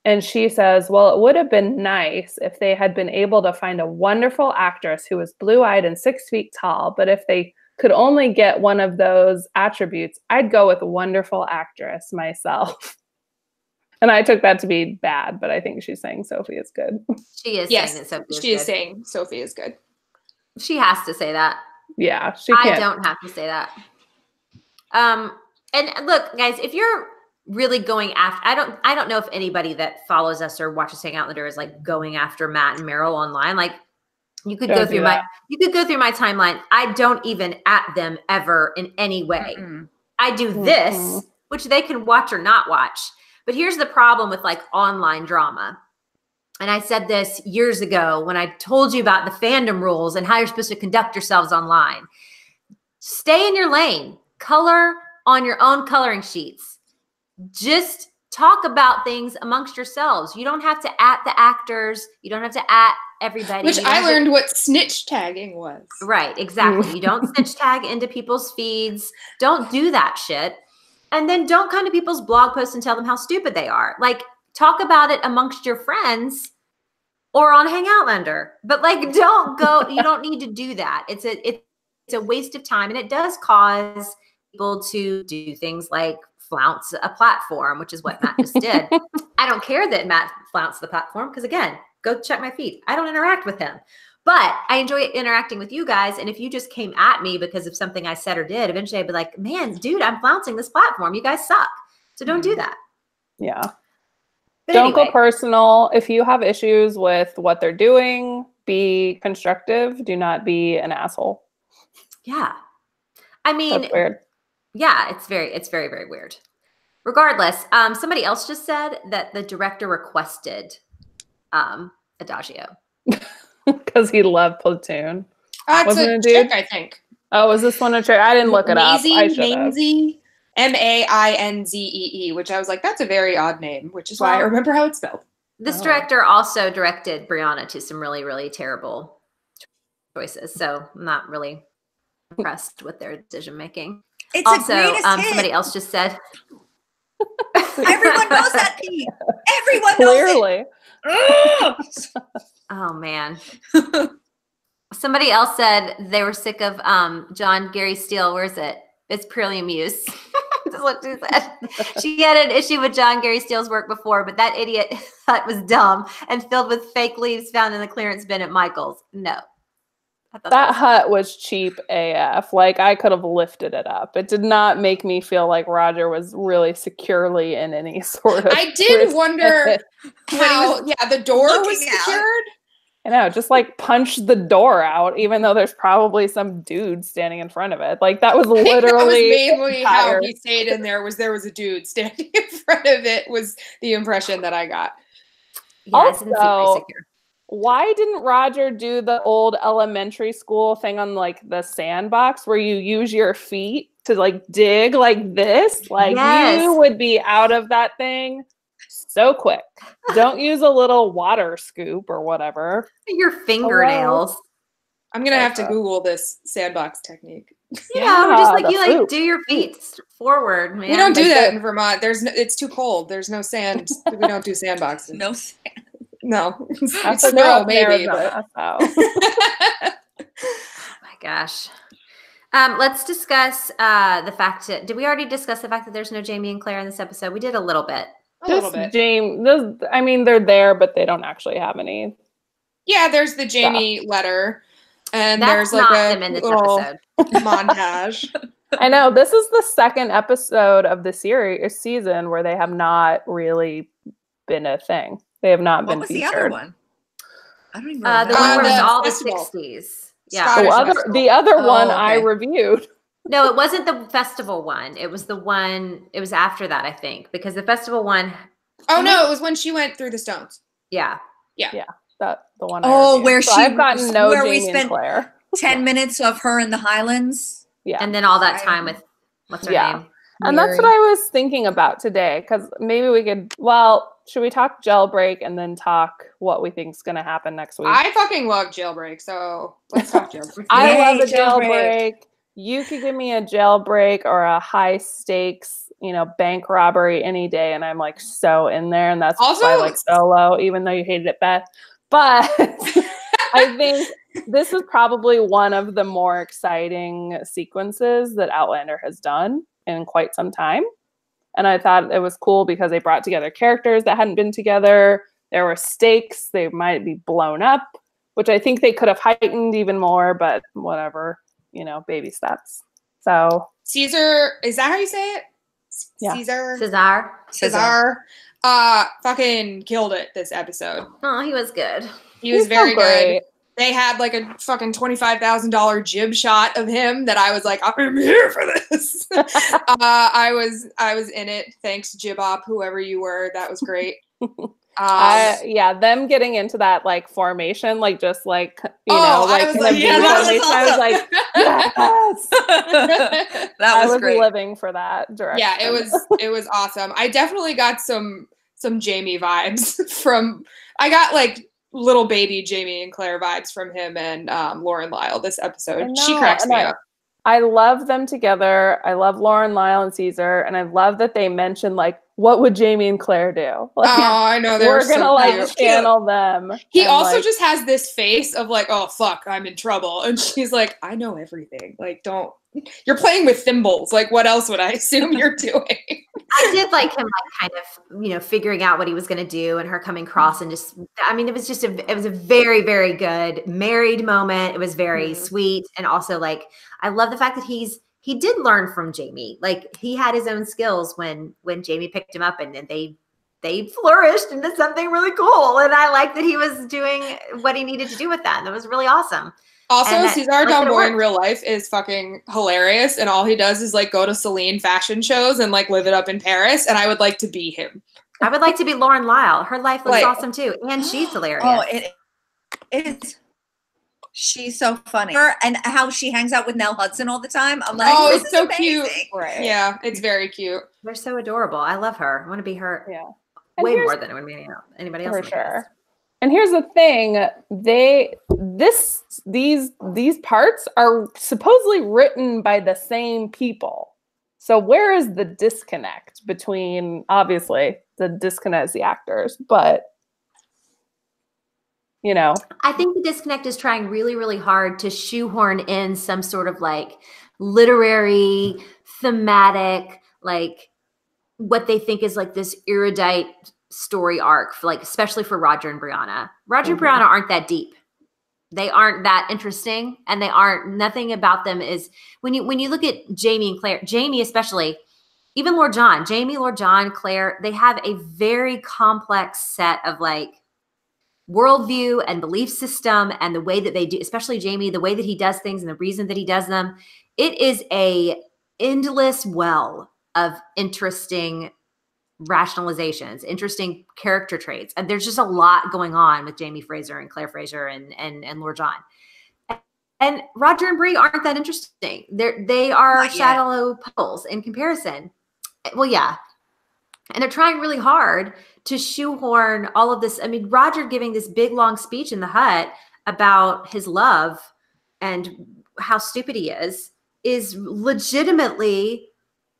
and she says, Well, it would have been nice if they had been able to find a wonderful actress who was blue eyed and six feet tall, but if they could only get one of those attributes, I'd go with wonderful actress myself. And I took that to be bad, but I think she's saying Sophie is good. She is Yes, saying that Sophie is She is good. saying Sophie is good. She has to say that. Yeah, she I can't. don't have to say that. Um, and look, guys, if you're really going after, I don't, I don't know if anybody that follows us or watches Hangoutlander is like going after Matt and Maril online. Like, you could go Don't do through my, you could go through my timeline. I don't even at them ever in any way. Mm-mm. I do this, Mm-mm. which they can watch or not watch. But here's the problem with like online drama. And I said this years ago when I told you about the fandom rules and how you're supposed to conduct yourselves online. Stay in your lane, color on your own coloring sheets. Just talk about things amongst yourselves. You don't have to at the actors, you don't have to at everybody. Which I have to- learned what snitch tagging was. Right, exactly. you don't snitch tag into people's feeds. Don't do that shit. And then don't come to people's blog posts and tell them how stupid they are. Like, talk about it amongst your friends or on Hangoutlander. But like, don't go. you don't need to do that. It's a it's a waste of time, and it does cause people to do things like flounce a platform, which is what Matt just did. I don't care that Matt flounced the platform because again, go check my feed. I don't interact with him. But I enjoy interacting with you guys. And if you just came at me because of something I said or did, eventually I'd be like, man, dude, I'm flouncing this platform. You guys suck. So don't do mm-hmm. that. Yeah. But don't go personal. If you have issues with what they're doing, be constructive. Do not be an asshole. yeah. I mean, That's weird. Yeah, it's very, it's very, very weird. Regardless, um, somebody else just said that the director requested um Adagio. Because he loved Platoon. Uh, it's Wasn't a it, dude? chick, I think. Oh, was this one a trick? I didn't look it up. I Maisie, should. Mainzy, M A I N Z E E, which I was like, that's a very odd name, which is why I remember how it's spelled. This Oh. director also directed Brianna to some really, really terrible choices. So I'm not really impressed with their decision making. It's also, a greatest um, hit. somebody else just said. Everyone knows that Pete. Everyone knows Clearly. it. Oh man. Somebody else said they were sick of um, Jon Gary Steele. Where's it? It's purely amuse. That's what she said. She had an issue with Jon Gary Steele's work before, but that idiot thought was dumb and filled with fake leaves found in the clearance bin at Michael's. No. That hut was cheap AF. Like I could have lifted it up. It did not make me feel like Roger was really securely in any sort of. I did wonder how, yeah, the door was out. secured. I know, just like punch the door out, even though there's probably some dude standing in front of it. Like that was think that was literally mainly how he stayed in there. Was there was a dude standing in front of it? Was the impression that I got. Yeah, it didn't seem very Also- secure. Why didn't Roger do the old elementary school thing on like the sandbox where you use your feet to like dig like this? Like Yes. you would be out of that thing so quick. Don't use a little water scoop or whatever. Your fingernails. I'm gonna have to Google this sandbox technique. Yeah, we're just like you like fruit. do your feet forward, man. we don't do like that that- in Vermont. There's no, it's too cold. There's no sand. we don't do sandboxes. No, no. It's, That's it's what they're snow up in maybe, but Arizona, so. my gosh. Um, let's discuss uh, the fact that did we already discuss the fact that there's no Jamie and Claire in this episode? We did a little bit. a little Just bit. James, those, I mean, they're there, but they don't actually have any. Yeah, there's the Jamie letter, and That's there's like not a in this little montage. I know this is the second episode of the series season where they have not really been a thing. They have not been. what been was the other one? I don't even Uh, the one Uh, where it's the all the sixties. Yeah. The other, festival. the other one Oh, I reviewed. No, it wasn't the festival one. It was the one. It was after that, I think, because the festival one. Oh no, it was when she went through the stones. Yeah, Yeah. Yeah. That the one. I Oh, reviewed. where So she- I've gotten no where we Jamie spent- and Claire. Ten minutes of her in the Highlands. Yeah, and then all that time with what's her Yeah. name? and that's what I was thinking about today. Because maybe we could. Well, should we talk jailbreak and then talk what we think is going to happen next week? I fucking love jailbreak, so let's talk jailbreak. I Yay, love a jailbreak. jailbreak. You could give me a jailbreak or a high stakes, you know, bank robbery any day, and I'm like so in there. And that's also why I Also- like solo, even though you hated it, Beth. But I think this is probably one of the more exciting sequences that Outlander has done in quite some time. And I thought it was cool because they brought together characters that hadn't been together. There were stakes, they might be blown up, which I think they could have heightened even more, but whatever, you know, baby steps. So Caesar, is that how you say it? C- Yeah. Caesar. Cesar. Cesar. Uh fucking killed it this episode. Oh, he was good. He was he's so very good. They had like a fucking twenty-five thousand dollar jib shot of him that I was like, I'm here for this. uh, I was I was in it. Thanks, Jibop, whoever you were. That was great. Um, I, yeah, them getting into that like formation, like just like you Oh, know, I like was like, yeah, V that was formation. I was like, yes, that I was, was great. living for that direction. yeah, it was it was awesome. I definitely got some some Jamie vibes from. I got like little baby Jamie and Claire vibes from him and um, Lauren Lyle this episode. She cracks me I- up. I love them together. I love Lauren, Lyle, and Caesar, and I love that they mentioned like, what would Jamie and Claire do? Like, Oh, I know they're we're so gonna like cute. channel them. He and, also like, just has this face of like, oh fuck, I'm in trouble, and she's like, I know everything. Like, don't. You're playing with thimbles. Like, what else would I assume you're doing? I did like him, like kind of, you know, figuring out what he was going to do, and her coming across, and just, I mean, it was just a, it was a very, very good married moment. It was very Mhm. sweet, and also like, I love the fact that he's he did learn from Jamie. Like he had his own skills when when Jamie picked him up, and then they they flourished into something really cool. And I like that he was doing what he needed to do with that. That was really awesome. Also, And Cesar like Domboy in real life is fucking hilarious, and all he does is like go to Celine fashion shows and like live it up in Paris. And I would like to be him. I would like to be Lauren Lyle. Her life looks Like- awesome too, and she's hilarious. Oh, it is. She's so funny. Her and how she hangs out with Nell Hudson all the time. I'm like, Oh, it's is so cute. right. Yeah, it's very cute. They're so adorable. I love her. I want to be her Yeah. And way more than I would be anybody else. for in the cast. sure. And here's the thing: they this these these parts are supposedly written by the same people. So where is the disconnect between obviously the disconnect is the actors, but you know, I think the disconnect is trying really, really hard to shoehorn in some sort of like literary, thematic, like what they think is like this erudite story arc, for like especially for Roger and Brianna. Roger and Mhm. Brianna aren't that deep. They aren't that interesting, and they aren't. Nothing about them is when you when you look at Jamie and Claire. Jamie especially, even Lord John, Jamie, Lord John, Claire. They have a very complex set of like worldview and belief system and the way that they do, especially Jamie, the way that he does things and the reason that he does them. It is a endless well of interesting rationalizations, interesting character traits. And there's just a lot going on with Jamie Fraser and Claire Fraser and and and Lord John. And Roger and Bree aren't that interesting. They're they are shallow puddles in comparison. Eh, well, yeah. And they're trying really hard to shoehorn all of this. I mean, Roger giving this big long speech in the hut about his love and how stupid he is is legitimately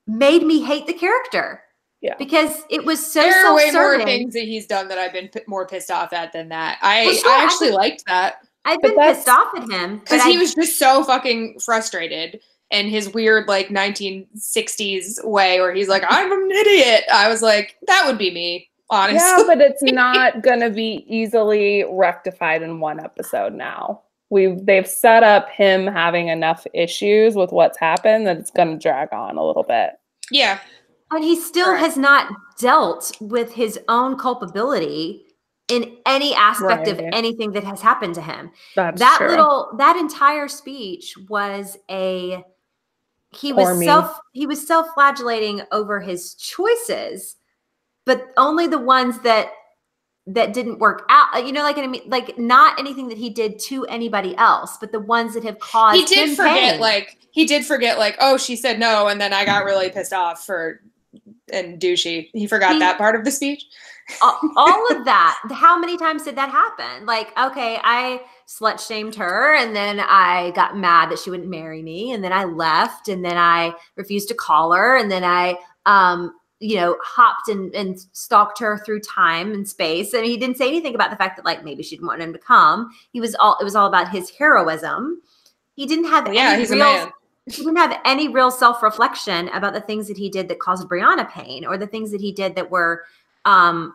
made me hate the character. Yeah. Because it was so there are way more things that he's done that I've been p- more pissed off at than that. I, Well, sure, I I actually think- liked that I've been pissed off at him because he I- was just so fucking frustrated in his weird like 1960s way where he's like, "I'm an idiot." I was like, "That would be me." Honestly, yeah, but it's not going to be easily rectified in one episode now. We've they've set up him having enough issues with what's happened that it's going to drag on a little bit. yeah, But he still Correct. has not dealt with his own culpability in any aspect of anything that has happened to him. That's that true. little that entire speech was a he Poor was me. self he was self-flagellating over his choices, but only the ones that that didn't work out. You know, like I mean, like not anything that he did to anybody else, but the ones that have caused he did him forget pain. like he did forget like, "Oh, she said no," and then I got really pissed off for and douchey. He forgot He- that part of the speech. all, of that how many times did that happen like okay i slut shamed her and then i got mad that she wouldn't marry me and then i left and then i refused to call her and then i um you know hopped and, and stalked her through time and space and he didn't say anything about the fact that like maybe she didn't want him to come he was all it was all about his heroism he didn't have Well, yeah, any he's a man. He didn't have any real self-reflection about the things that he did that caused Brianna pain or the things that he did that were um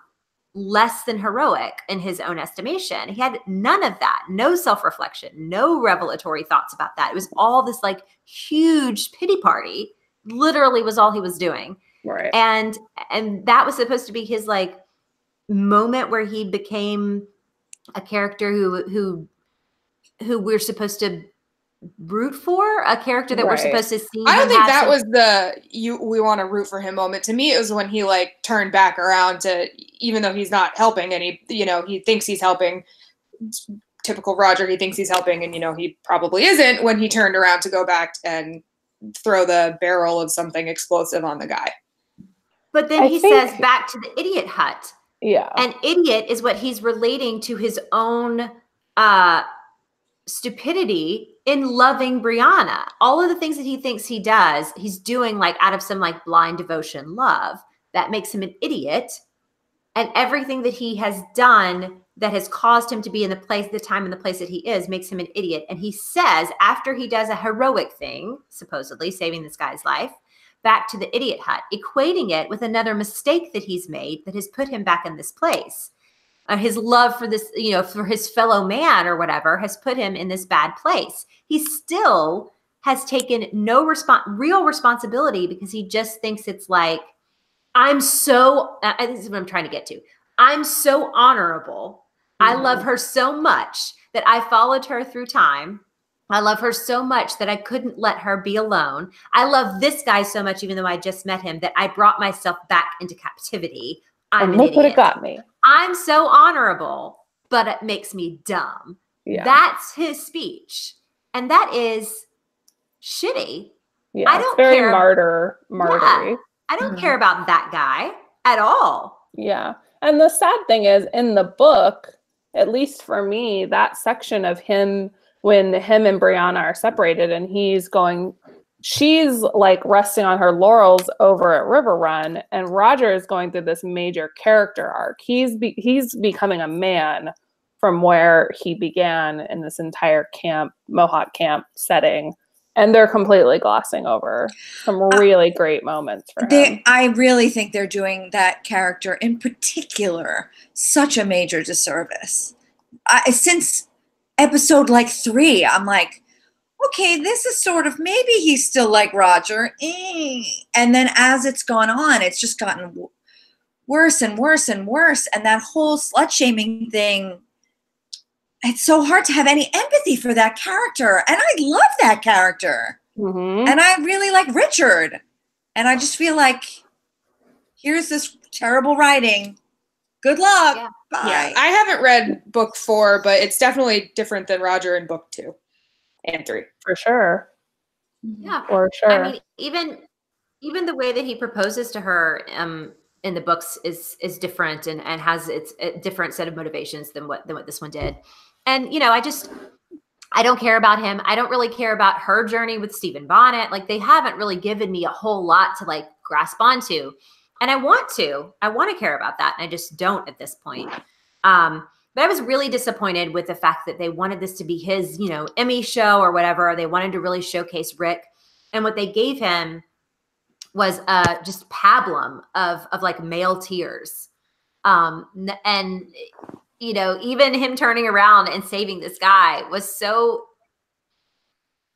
less than heroic in his own estimation. He had none of that. No self-reflection, no revelatory thoughts about that. It was all this like huge pity party. Literally was all he was doing. right. And and that was supposed to be his like moment where he became a character who who who we're supposed to root for, a character that we're supposed to see. I don't think that some- was the you we want to root for him moment. To me, it was when he like turned back around to even though he's not helping and he you know he thinks he's helping. Typical Roger, he thinks he's helping, and you know he probably isn't. When he turned around to go back and throw the barrel of something explosive on the guy. But then I he think- says back to the idiot hut. yeah. An idiot is what he's relating to his own uh stupidity in loving Brianna. All of the things that he thinks he does, he's doing like out of some like blind devotion love. That makes him an idiot. And everything that he has done that has caused him to be in the place, the time and the place that he is, makes him an idiot. And he says, after he does a heroic thing, supposedly saving this guy's life, back to the idiot hut, equating it with another mistake that he's made that has put him back in this place. Uh, his love for this, you know, for his fellow man or whatever has put him in this bad place. He still has taken no respon real responsibility because he just thinks it's like, I'm so, uh, this is what I'm trying to get to. I'm so honorable. I love her so much that I followed her through time. I love her so much that I couldn't let her be alone. I love this guy so much, even though I just met him, that I brought myself back into captivity. I'm and an look what it got me. I'm so honorable, but it makes me dumb. Yeah. That's his speech. And that is shitty. yeah. I don't very care- martyr martyry. I don't Mhm. care about that guy at all. Yeah. And the sad thing is, in the book, at least for me, that section of him when him and Brianna are separated and he's going she's like resting on her laurels over at River Run, and Roger is going through this major character arc. He's be- he's becoming a man from where he began in this entire camp, Mohawk camp setting, and they're completely glossing over some uh, really great moments for him. I really think they're doing that character in particular such a major disservice. I, since episode like three, I'm like, okay, this is sort of maybe he's still like Roger. eh. And then as it's gone on, it's just gotten worse and worse and worse. And that whole slut shaming thing, it's so hard to have any empathy for that character. And I love that character. Mhm. And I really like Richard. And I just feel like here's this terrible writing. Good luck. Yeah. Bye. Yeah, I haven't read book four, but it's definitely different than Roger in book two and three. for sure, Yeah. for sure. I mean, even even the way that he proposes to her um, in the books is is different and and has its a different set of motivations than what than what this one did. And you know, I just I don't care about him. I don't really care about her journey with Stephen Bonnet. Like they haven't really given me a whole lot to like grasp onto. And I want to. I want to care about that. And I just don't at this point. Um, but I was really disappointed with the fact that they wanted this to be his, you know, Emmy show or whatever. They wanted to really showcase Rick. And what they gave him was uh just pablum of of like male tears. Um and you know, even him turning around and saving this guy was so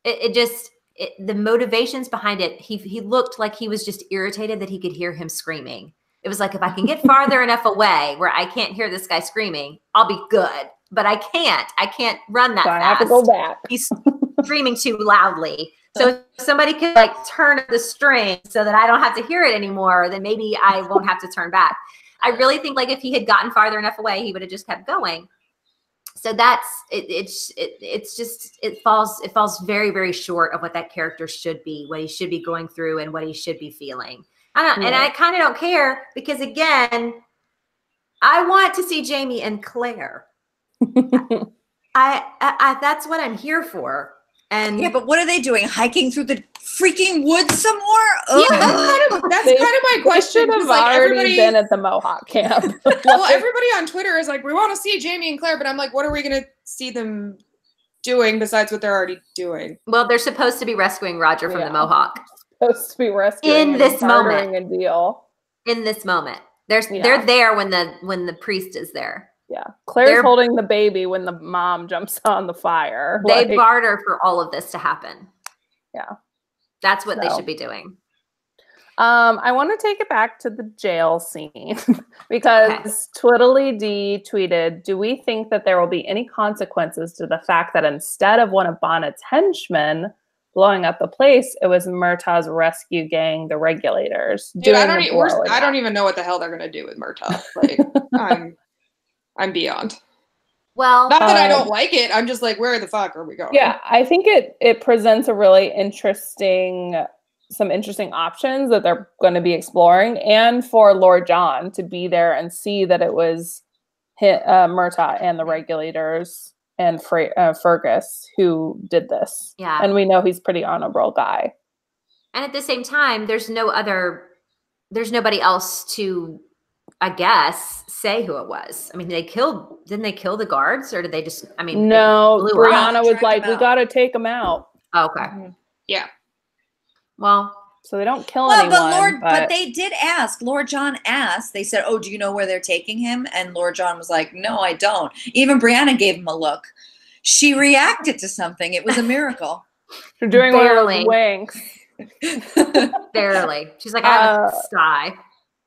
it, it just it, the motivations behind it he he looked like he was just irritated that he could hear him screaming it was like if i can get farther enough away where i can't hear this guy screaming i'll be good. But i can't. I can't run that so I fast have to go back. he's screaming too loudly. So if somebody could like turn the string so that i don't have to hear it anymore then maybe i won't have to turn back. I really think like if he had gotten farther enough away he would have just kept going. So that's it, it's it, it's just it falls it falls very very short of what that character should be what he should be going through and what he should be feeling I don't, and i kind of don't care because again i want to see jamie and claire I, I, I that's what i'm here for and Yeah, but what are they doing? Hiking through the freaking woods some more? Ugh. Yeah, that's kind of that's kind of my question. should have 'cause, like, already been at the Mohawk camp. well, everybody on Twitter is like, we want to see Jamie and Claire, but I'm like, what are we gonna see them doing besides what they're already doing? well they're supposed to be rescuing roger from Yeah. the mohawk supposed to be rescuing In this moment a deal. in this moment they're Yeah. they're there when the when the priest is there Yeah, Claire's They're- holding the baby when the mom jumps on the fire. they Like, barter for all of this to happen Yeah. that's what they should be doing Um, I want to take it back to the jail scene because Twiddly D tweeted, "Do we think that there will be any consequences to the fact that instead of one of Bonnet's henchmen blowing up the place, it was Murtagh's rescue gang, the Regulators, Dude, I doing don't, the e- we're, I don't even know what the hell they're gonna do with Murtagh. Like, I'm, I'm beyond. well Not that I Uh, don't like it. I'm just like, where the fuck are we going? Yeah, I think it it presents a really interesting some interesting options that they're going to be exploring and for Lord John to be there and see that it was hi- uh, Murtagh and the regulators and Fra- uh, Fergus who did this. yeah And we know he's pretty honorable guy. and at the same time there's no other there's nobody else to i guess say who it was i mean they killed didn't they kill the guards or did they just i mean No, blew? Brianna was like, we got to take him out. Oh, okay Mhm. Yeah. well So they don't kill Well, anyone. but Lord, but, but- they did ask. Lord John asked. They said, "Oh, do you know where they're taking him?" And Lord John was like, "No, I don't." Even Brianna gave him a look. She reacted to something. It was a miracle. They're doing one of barely. those winks. barely she's like i have Uh, a sigh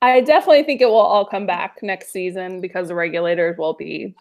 I definitely think it will all come back next season because the regulators will be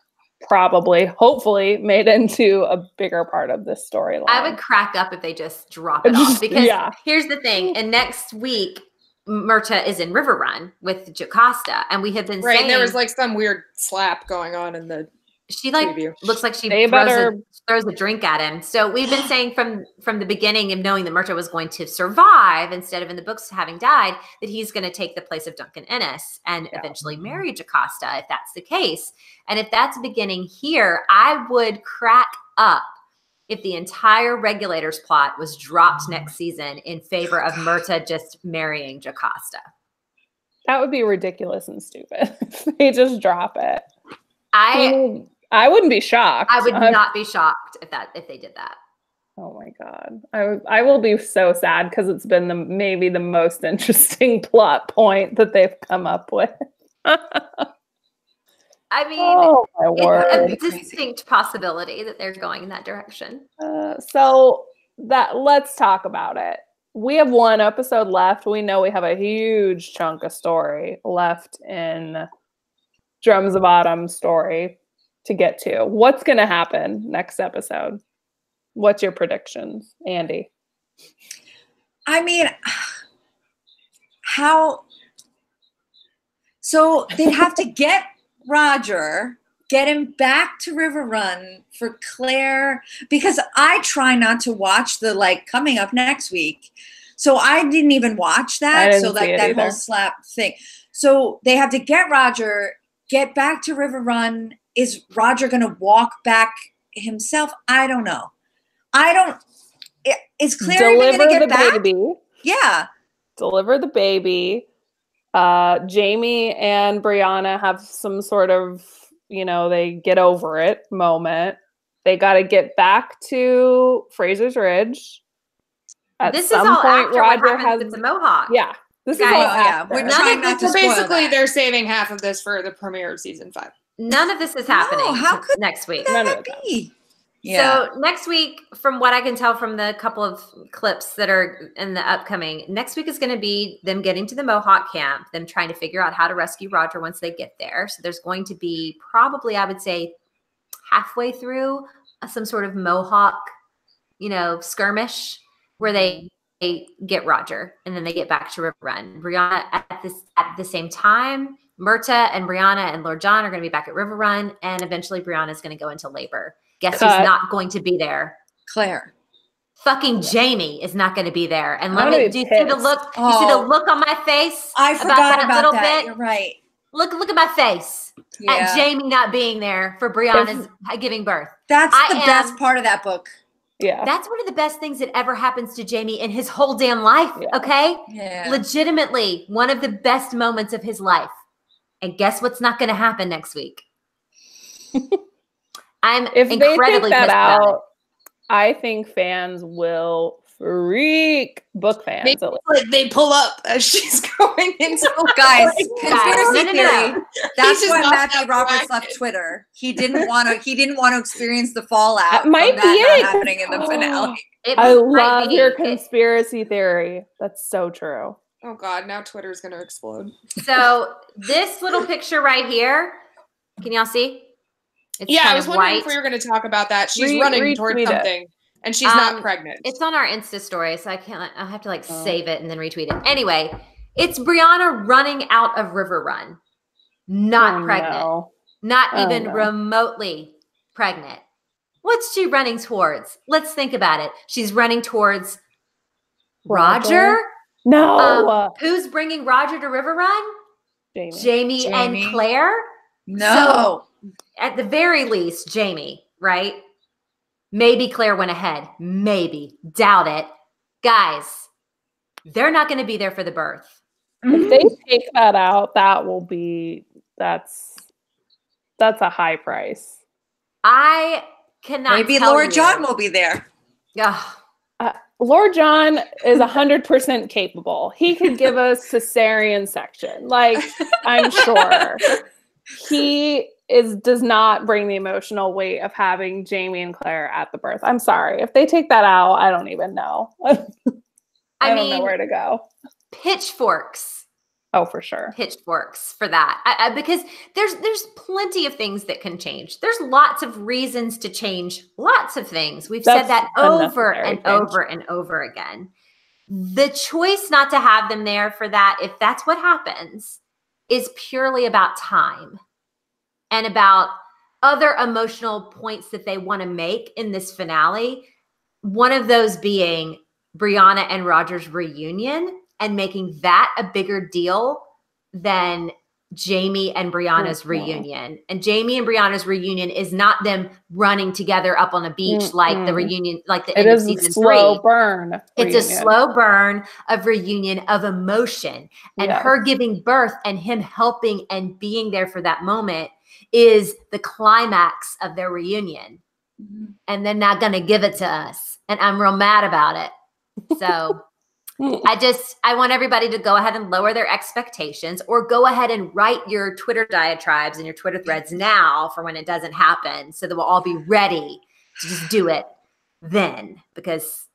probably, hopefully, made into a bigger part of this storyline. I would crack up if they just drop it off because Yeah. here's the thing. And next week, Murtagh is in River Run with Jocasta, and we have been Right. saying there was like some weird slap going on in the she like preview. looks like she They better- a, throws a drink at him. So we've been saying from from the beginning of knowing that Murtagh was going to survive instead of in the books having died, that he's going to take the place of Duncan Innes and Yeah. eventually marry Jocasta if that's the case. And if that's beginning here, I would crack up if the entire regulators plot was dropped next season in favor of Murtagh just marrying Jocasta. That would be ridiculous and stupid. they just drop it. I I wouldn't be shocked. I would not be shocked if that if they did that. Oh my god. I I will be so sad because it's been the maybe the most interesting plot point that they've come up with. I mean, oh it's a That'd be crazy. distinct possibility that they're going in that direction. Uh, so that let's talk about it. We have one episode left. We know we have a huge chunk of story left in Drums of Autumn story to get to. What's going to happen next episode? What's your predictions, Andy? I mean, how? So they'd have to get Roger, get him back to River Run for Claire, because I try not to watch the like coming up next week. So I didn't even watch that. So like that either. whole slap thing. So they have to get Roger, get back to River Run. Is Roger going to walk back himself? I don't know. I don't. i- Is Claire even Deliver going to the get back? baby. Yeah. Deliver the baby. Uh, Jamie and Brianna have some sort of, you know, they get over it moment. They got to get back to Fraser's Ridge. At this is some all point, after Roger what has. with the Mohawk. Yeah, this is all yeah, we're None trying of not to this So basically, that. they're saving half of this for the premiere of season five. None of this is happening No, how could next week. None of Could it. be. Yeah. So next week, from what I can tell from the couple of clips that are in the upcoming, next week is going to be them getting to the Mohawk camp, them trying to figure out how to rescue Roger once they get there. So there's going to be probably, I would say, halfway through uh, some sort of Mohawk, you know, skirmish where they, they get Roger and then they get back to River Run. Brianna at this at the same time. Murta and Brianna and Lord John are going to be back at River Run, and eventually Brianna is going to go into labor. Guess Cut. who's not going to be there? Claire. Fucking Jamie is not going to be there. And let me do you be see the pissed. look? You see the Oh. look on my face? I about forgot that about little that. bit? You're right. Look, look at my face at Jamie not being there for Brianna's uh, giving birth. That's I the am- best part of that book. Yeah. That's one of the best things that ever happens to Jamie in his whole damn life. Yeah. Okay, Yeah. legitimately one of the best moments of his life. And guess what's not going to happen next week? I'm if they incredibly take that pissed about it. out, I think fans will freak. Book fans. Maybe at least. like they pull up as she's going into Guys, Guys, conspiracy no, no, no, theory. no. That's why not Matthew that Roberts proactive. left Twitter. He didn't want to. He didn't want to experience the fallout. That might from be that it. happening in the finale. It I love be. your It- conspiracy theory. That's so true. Oh god, now Twitter's gonna explode. So this little picture right here, can y'all see? It's yeah, kind I was of wondering white. if we were gonna talk about that. She's Re- running towards retweet it. something, and she's Um, not pregnant. It's on our Insta story, so I can't. I have to like Oh. save it and then retweet it. Anyway, it's Brianna running out of River Run, not Oh, pregnant, no. not Oh, even no. remotely pregnant. What's she running towards? Let's think about it. She's running towards Roger. Roger? No. Um, who's bringing Roger to River Run? Jamie. Jamie, Jamie. and Claire. No. at the very least, Jamie, right? Maybe Claire went ahead. Maybe. Doubt it. Guys, they're not going to be there for the birth. if they take that out, that will be that's that's a high price. I cannot. Maybe tell Lord you- John will be there. Ugh. Lord John is hundred percent capable. He could give us cesarean section. Like I'm sure he is does not bring the emotional weight of having Jamie and Claire at the birth. I'm sorry if they take that out. I don't even know. I, I, don't mean, know where to go. pitchforks. Oh, for sure. pitchforks for that. I, I- because there's there's plenty of things that can change. There's lots of reasons to change lots of things. We've That's said that over and change. over and over again. The choice not to have them there for that if that's what happens is purely about time and about other emotional points that they want to make in this finale. One of those being Brianna and Roger's reunion and making that a bigger deal than Jamie and Brianna's Mhm. reunion. And Jamie and Brianna's reunion is not them running together up on a beach like the reunion, like the It end of is a season slow three. burn. It's a slow burn of reunion of emotion. And Yes. her giving birth and him helping and being there for that moment is the climax of their reunion. Mhm. And they're not going to give it to us. And I'm real mad about it. So I just I want everybody to go ahead and lower their expectations or go ahead and write your Twitter diatribes and your Twitter threads now for when it doesn't happen so that we'll all be ready to just do it then because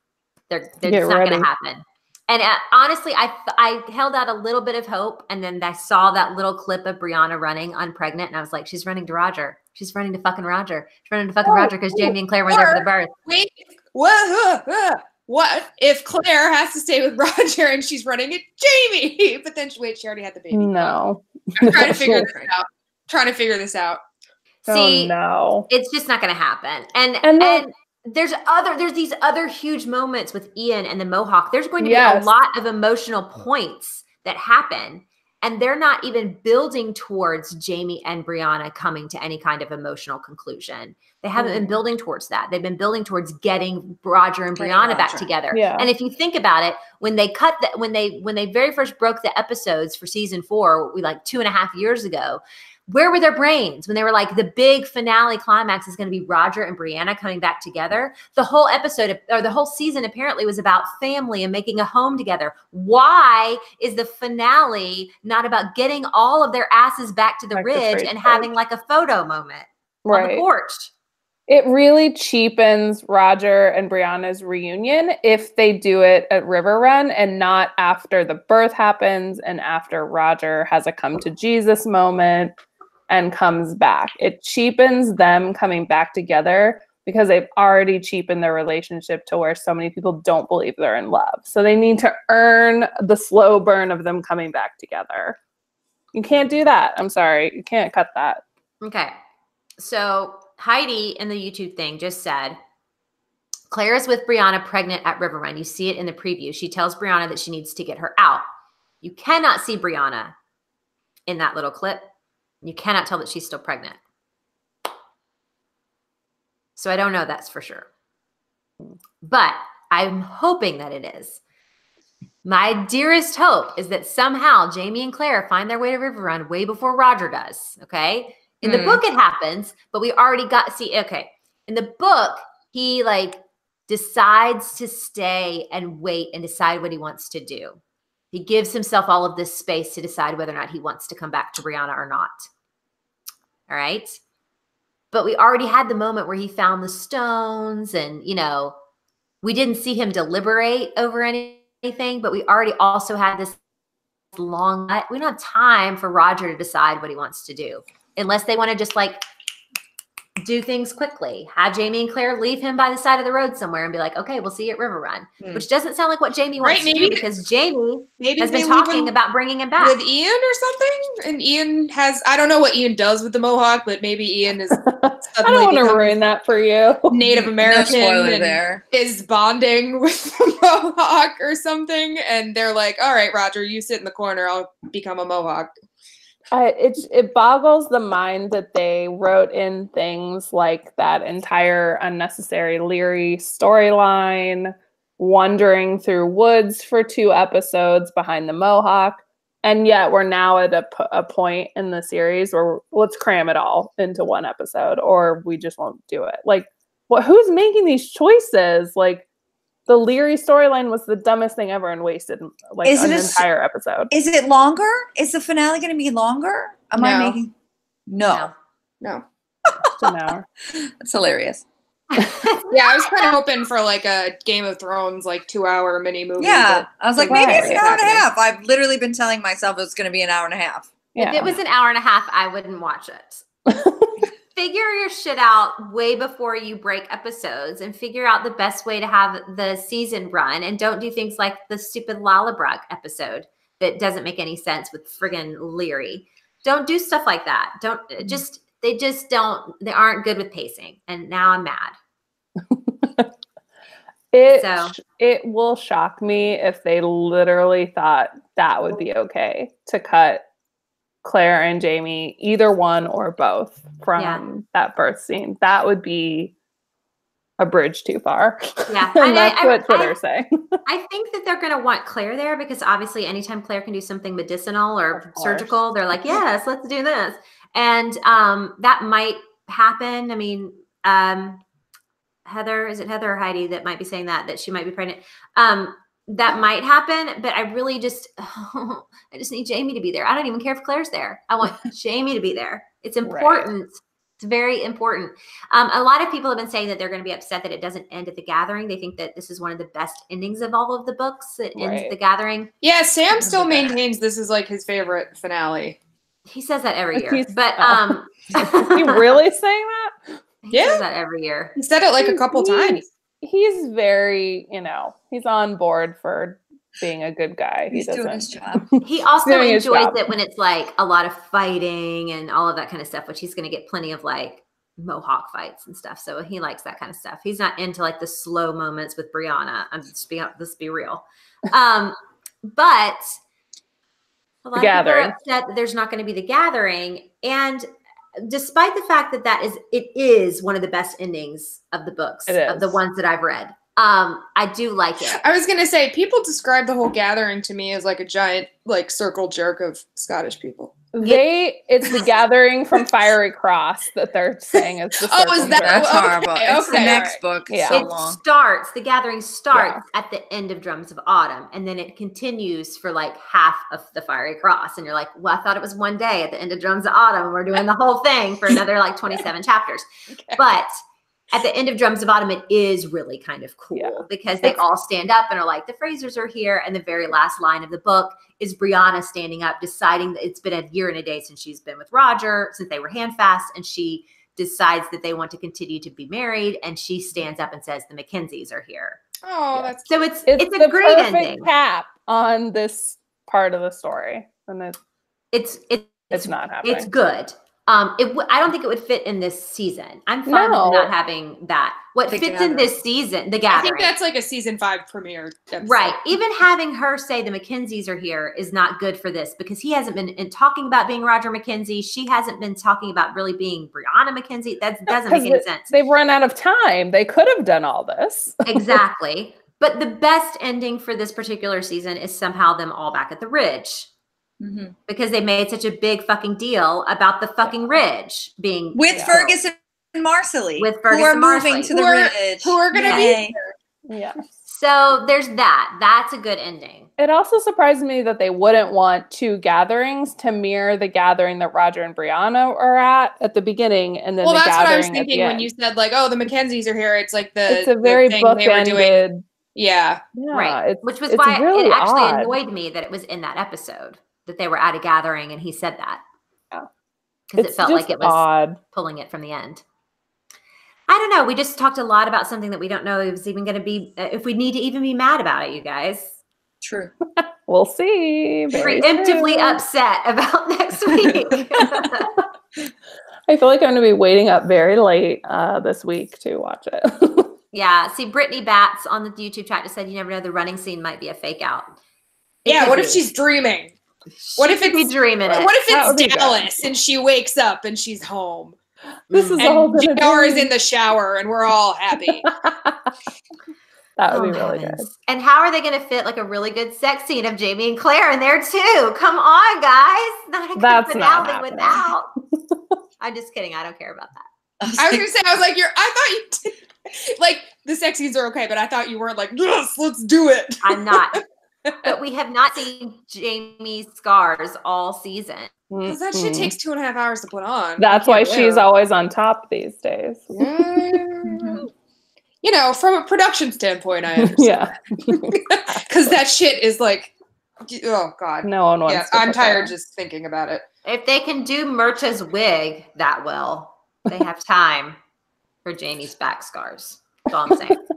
they're, they're Get it's not going to happen. And uh, honestly, I I held out a little bit of hope, and then I saw that little clip of Brianna running unpregnant, and I was like, "She's running to Roger. She's running to fucking Roger. She's running to fucking Oh, Roger because Jamie and Claire were there for the birth." Wait, what? What if Claire has to stay with Roger and she's running at Jamie? But then she wait, she already had the baby. No. I'm trying to figure this out. Trying to figure this out. Oh, See, oh no. it's just not going to happen. And And and, then- there's other there's these other huge moments with Ian and the Mohawk. There's going to be Yes. a lot of emotional points that happen and they're not even building towards Jamie and Brianna coming to any kind of emotional conclusion. They haven't been Mm. building towards that. They've been building towards getting Roger and Brianna back together. Yeah. And if you think about it, when they cut that, when they when they very first broke the episodes for season four, we like two and a half years ago, where were their brains when they were like the big finale climax is going to be Roger and Brianna coming back together? The whole episode or the whole season apparently was about family and making a home together. Why is the finale not about getting all of their asses back to the Back ridge and having like a photo moment on the porch? It really cheapens Roger and Brianna's reunion if they do it at River Run and not after the birth happens and after Roger has a come to Jesus moment and comes back. It cheapens them coming back together because they've already cheapened their relationship to where so many people don't believe they're in love. So they need to earn the slow burn of them coming back together. You can't do that. I'm sorry. You can't cut that. Okay. So Heidi in the YouTube thing just said Claire is with Brianna pregnant at River Run. You see it in the preview. She tells Brianna that she needs to get her out. You cannot see Brianna in that little clip. You cannot tell that she's still pregnant. So I don't know that's for sure. But I'm hoping that it is. My dearest hope is that somehow Jamie and Claire find their way to River Run way before Roger does. Okay. In the Hmm. book, it happens, but we already got see. Okay, in the book, he like decides to stay and wait and decide what he wants to do. He gives himself all of this space to decide whether or not he wants to come back to Brianna or not. All right. But we already had the moment where he found the stones, and you know, we didn't see him deliberate over any- anything, but we already also had this long we don't have time for Roger to decide what he wants to do unless they want to just like do things quickly. Have Jamie and Claire leave him by the side of the road somewhere and be like, okay, we'll see you at River Run, Hmm. which doesn't sound like what Jamie wants Right, to maybe- do because Jamie Maybe has been talking about bringing him back. with Ian or something. And Ian has I don't know what Ian does with the Mohawk, but maybe Ian is I don't want to ruin that for you. Native American No there. is bonding with the Mohawk or something, and they're like, "All right, Roger, you sit in the corner. I'll become a Mohawk." It it boggles the mind that they wrote in things like that entire unnecessary Laoghaire storyline, wandering through woods for two episodes behind the Mohawk, and yet we're now at a, a point in the series where let's cram it all into one episode, or we just won't do it. Like, what? Who's making these choices? Like. The Laoghaire storyline was the dumbest thing ever and wasted like Is an it a s- entire episode. Is it longer? Is the finale going to be longer? Am I No. making? No. No, Just an hour. That's hilarious. yeah, I was kind of hoping for like a Game of Thrones like two hour mini movie. Yeah, I was like, maybe it's an hour and a half. I've literally been telling myself it's going to be an hour and a half. Yeah. If it was an hour and a half, I wouldn't watch it. figure your shit out way before you break episodes and figure out the best way to have the season run and don't do things like the stupid Lallybroch episode that doesn't make any sense with friggin' Laoghaire. Don't do stuff like that. Don't uh, just they just don't they aren't good with pacing. And now I'm mad. It So- it will shock me if they literally thought that would be okay to cut Claire and Jamie, either one or both from Yeah. that birth scene. That would be a bridge too far. Yeah, and I- that's I- what I- Twitter's saying. I think that they're going to want Claire there because obviously, anytime Claire can do something medicinal or surgical, they're like, yes, let's do this. And um, that might happen. I mean, um, Heather, is it Heather or Heidi that might be saying that, that she might be pregnant? Um, that might happen, but I really just, I just need Jamie to be there. I don't even care if Claire's there. I want Jamie to be there. It's Right. important. It's very important. Um, a lot of people have been saying that they're going to be upset that it doesn't end at the gathering. They think that this is one of the best endings of all of the books. It ends Right. at the gathering. Yeah, Sam still maintains this is like his favorite finale. He says that every year, He's- but oh. um, he really saying that? he Yeah. says that every year. He said it like a couple times. He's very, you know, he's on board for being a good guy. He's he doing his job. He also enjoys it when it's like a lot of fighting and all of that kind of stuff, which he's going to get plenty of like mohawk fights and stuff. So he likes that kind of stuff. He's not into like the slow moments with Brianna. I'm just being let's be real. Um, but a lot of people are gathering. upset that there's not going to be the gathering, and despite the fact that that is it is one of the best endings of the books of the ones that I've read. Um, I do like it. I was gonna say people describe the whole gathering to me as like a giant like circle jerk of Scottish people. They, it's the gathering from Fiery Cross that they're saying is the. Oh, is that- jerk. That's okay, horrible. It's the next book. Yeah. So it long. starts the gathering starts at the end of drums of autumn and then it continues for like half of the fiery cross and you're like well i thought it was one day at the end of drums of autumn we're doing the whole thing for another like 27 chapters but at the end of drums of autumn it is really kind of cool Yeah. because they all stand up and are like the frasers are here and the very last line of the book is brianna standing up deciding that it's been a year and a day since she's been with roger since they were handfast and she decides that they want to continue to be married and she stands up and says the mackenzies are here Oh, Yeah. that's so it's It's, it's, the a great ending cap on this part of the story, and it's, it's it's it's not happening. it's good um it w- i don't think it would fit in this season i'm fine No. with not having that what The fits in this season the gap I think that's like a season five premiere. episode. Right. Even having her say the Mackenzies are here is not good for this because he hasn't been in talking about being Roger Mackenzie. She hasn't been talking about really being Brianna Mackenzie. That doesn't make any sense. They've run out of time. They could have done all this. exactly. But the best ending for this particular season is somehow them all back at the ridge Mhm. because they made such a big fucking deal about the fucking ridge being With Yeah. Fergus and Marsali. With Ferguson who are and moving Marsali. to the Who are- ridge. Who are gonna Yay. be Yeah. So there's that. That's a good ending. It also surprised me that they wouldn't want two gatherings to mirror the gathering that Roger and Brianna are at at the beginning, and then Well, the that's what I was gathering at the thinking when end. you said like, "Oh, the Mackenzies are here." It's like the it's a the very thing they were doing. Yeah, Yeah, right. Which was why really it actually odd. annoyed me that it was in that episode that they were at a gathering and he said that. Yeah. Because it felt like it was odd. pulling it from the end. I don't know. We just talked a lot about something that we don't know is even going to be, uh, if we need to even be mad about it, you guys. True. We'll see. very Preemptively soon. upset about next week. I feel like I'm going to be waiting up very late uh, this week to watch it. yeah. See, Brittany Batts on the YouTube chat just said, you never know, the running scene might be a fake out. It yeah. could What if she's dreaming? She what if could be it's- dreaming it? What if That would it's good. Dallas and she wakes up and she's home this is all and gonna JR is in the shower and we're all happy? that would Oh, be really heavens. good. And how are they going to fit like a really good sex scene of Jamie and Claire in there too? Come on, guys! Not a good That's not finale happening. without. I'm just kidding. I don't care about that. I was gonna say, I was like, you're. I thought you did. Like the sex scenes are okay, but I thought you weren't like, yes, let's do it. I'm not. But we have not seen Jamie's scars all season. Because that shit takes two and a half hours to put on. That's why she's live. always on top these days. Mm. You know, from a production standpoint, I understand. yeah, Because that shit is like, oh god. no one wants. Yeah, to I'm tired that. just thinking about it. If they can do Murtagh's wig that well, they have time for Jamie's back scars. That's all I'm saying.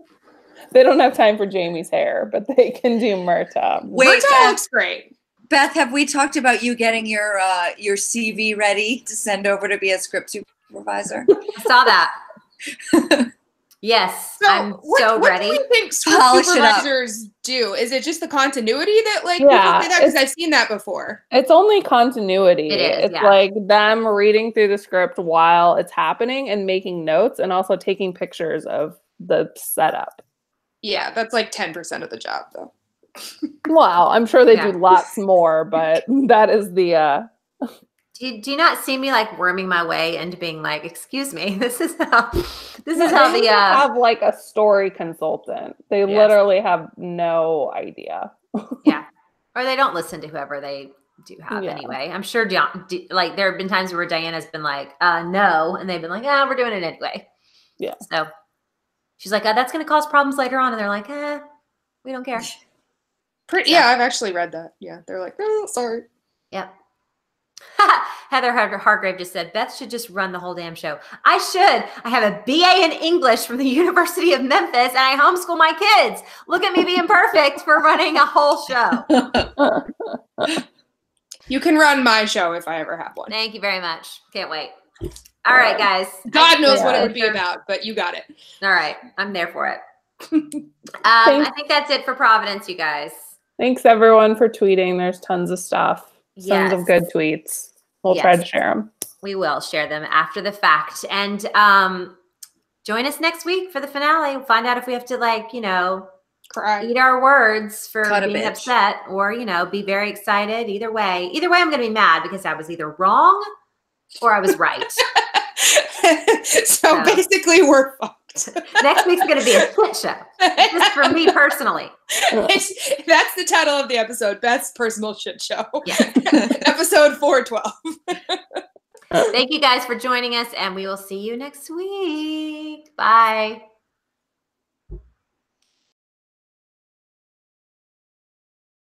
They don't have time for Jamie's hair, but they can do Murtagh. Wait, Myrtle Beth, looks great. Beth, have we talked about you getting your uh, your CV ready to send over to be a script supervisor? I saw that. Yes, So, I'm what, so what ready. do we think script Polish supervisors do? Is it just the continuity that like Yeah, people say that? Because I've seen that before. It's only continuity. It is, it's yeah. like them reading through the script while it's happening and making notes and also taking pictures of the setup. Yeah, that's like ten percent of the job though. wow, I'm sure they Yeah. do lots more, but that is the uh Do you, do you not see me like worming my way into being like, excuse me, this is how this is how they the uh have like a story consultant. They Yes. literally have no idea. Yeah. Or they don't listen to whoever they do have Yeah. anyway. I'm sure Di- Di- like there have been times where Diana's been like, uh no, and they've been like, ah, we're doing it anyway. Yeah. So she's like, uh, that's gonna cause problems later on, and they're like, eh, we don't care. Pretty, yeah, I've actually read that. Yeah, they're like, oh, sorry. Yep. Heather Har- Hargrave just said Beth should just run the whole damn show. I should. I have a BA in English from the University of Memphis, and I homeschool my kids. Look at me being perfect for running a whole show. You can run my show if I ever have one. Thank you very much. Can't wait. All right, guys. God knows what it would be about, but you got it. All right, I'm there for it. Um, I think that's it for Providence, you guys. Thanks everyone for tweeting. There's tons of stuff. Tons of good tweets. We'll try to share them. We will share them after the fact. And um, join us next week for the finale. Find out if we have to, like, you know, Cry. eat our words for Cut being upset or, you know, be very excited. Either way, either way, I'm going to be mad because I was either wrong or I was right. so Yeah. basically, we're fucked. next week's going to be a shit show. Just for me personally. It's- that's the title of the episode. Beth's personal shit show. Yeah. episode four twelve. Thank you guys for joining us, and we will see you next week. Bye.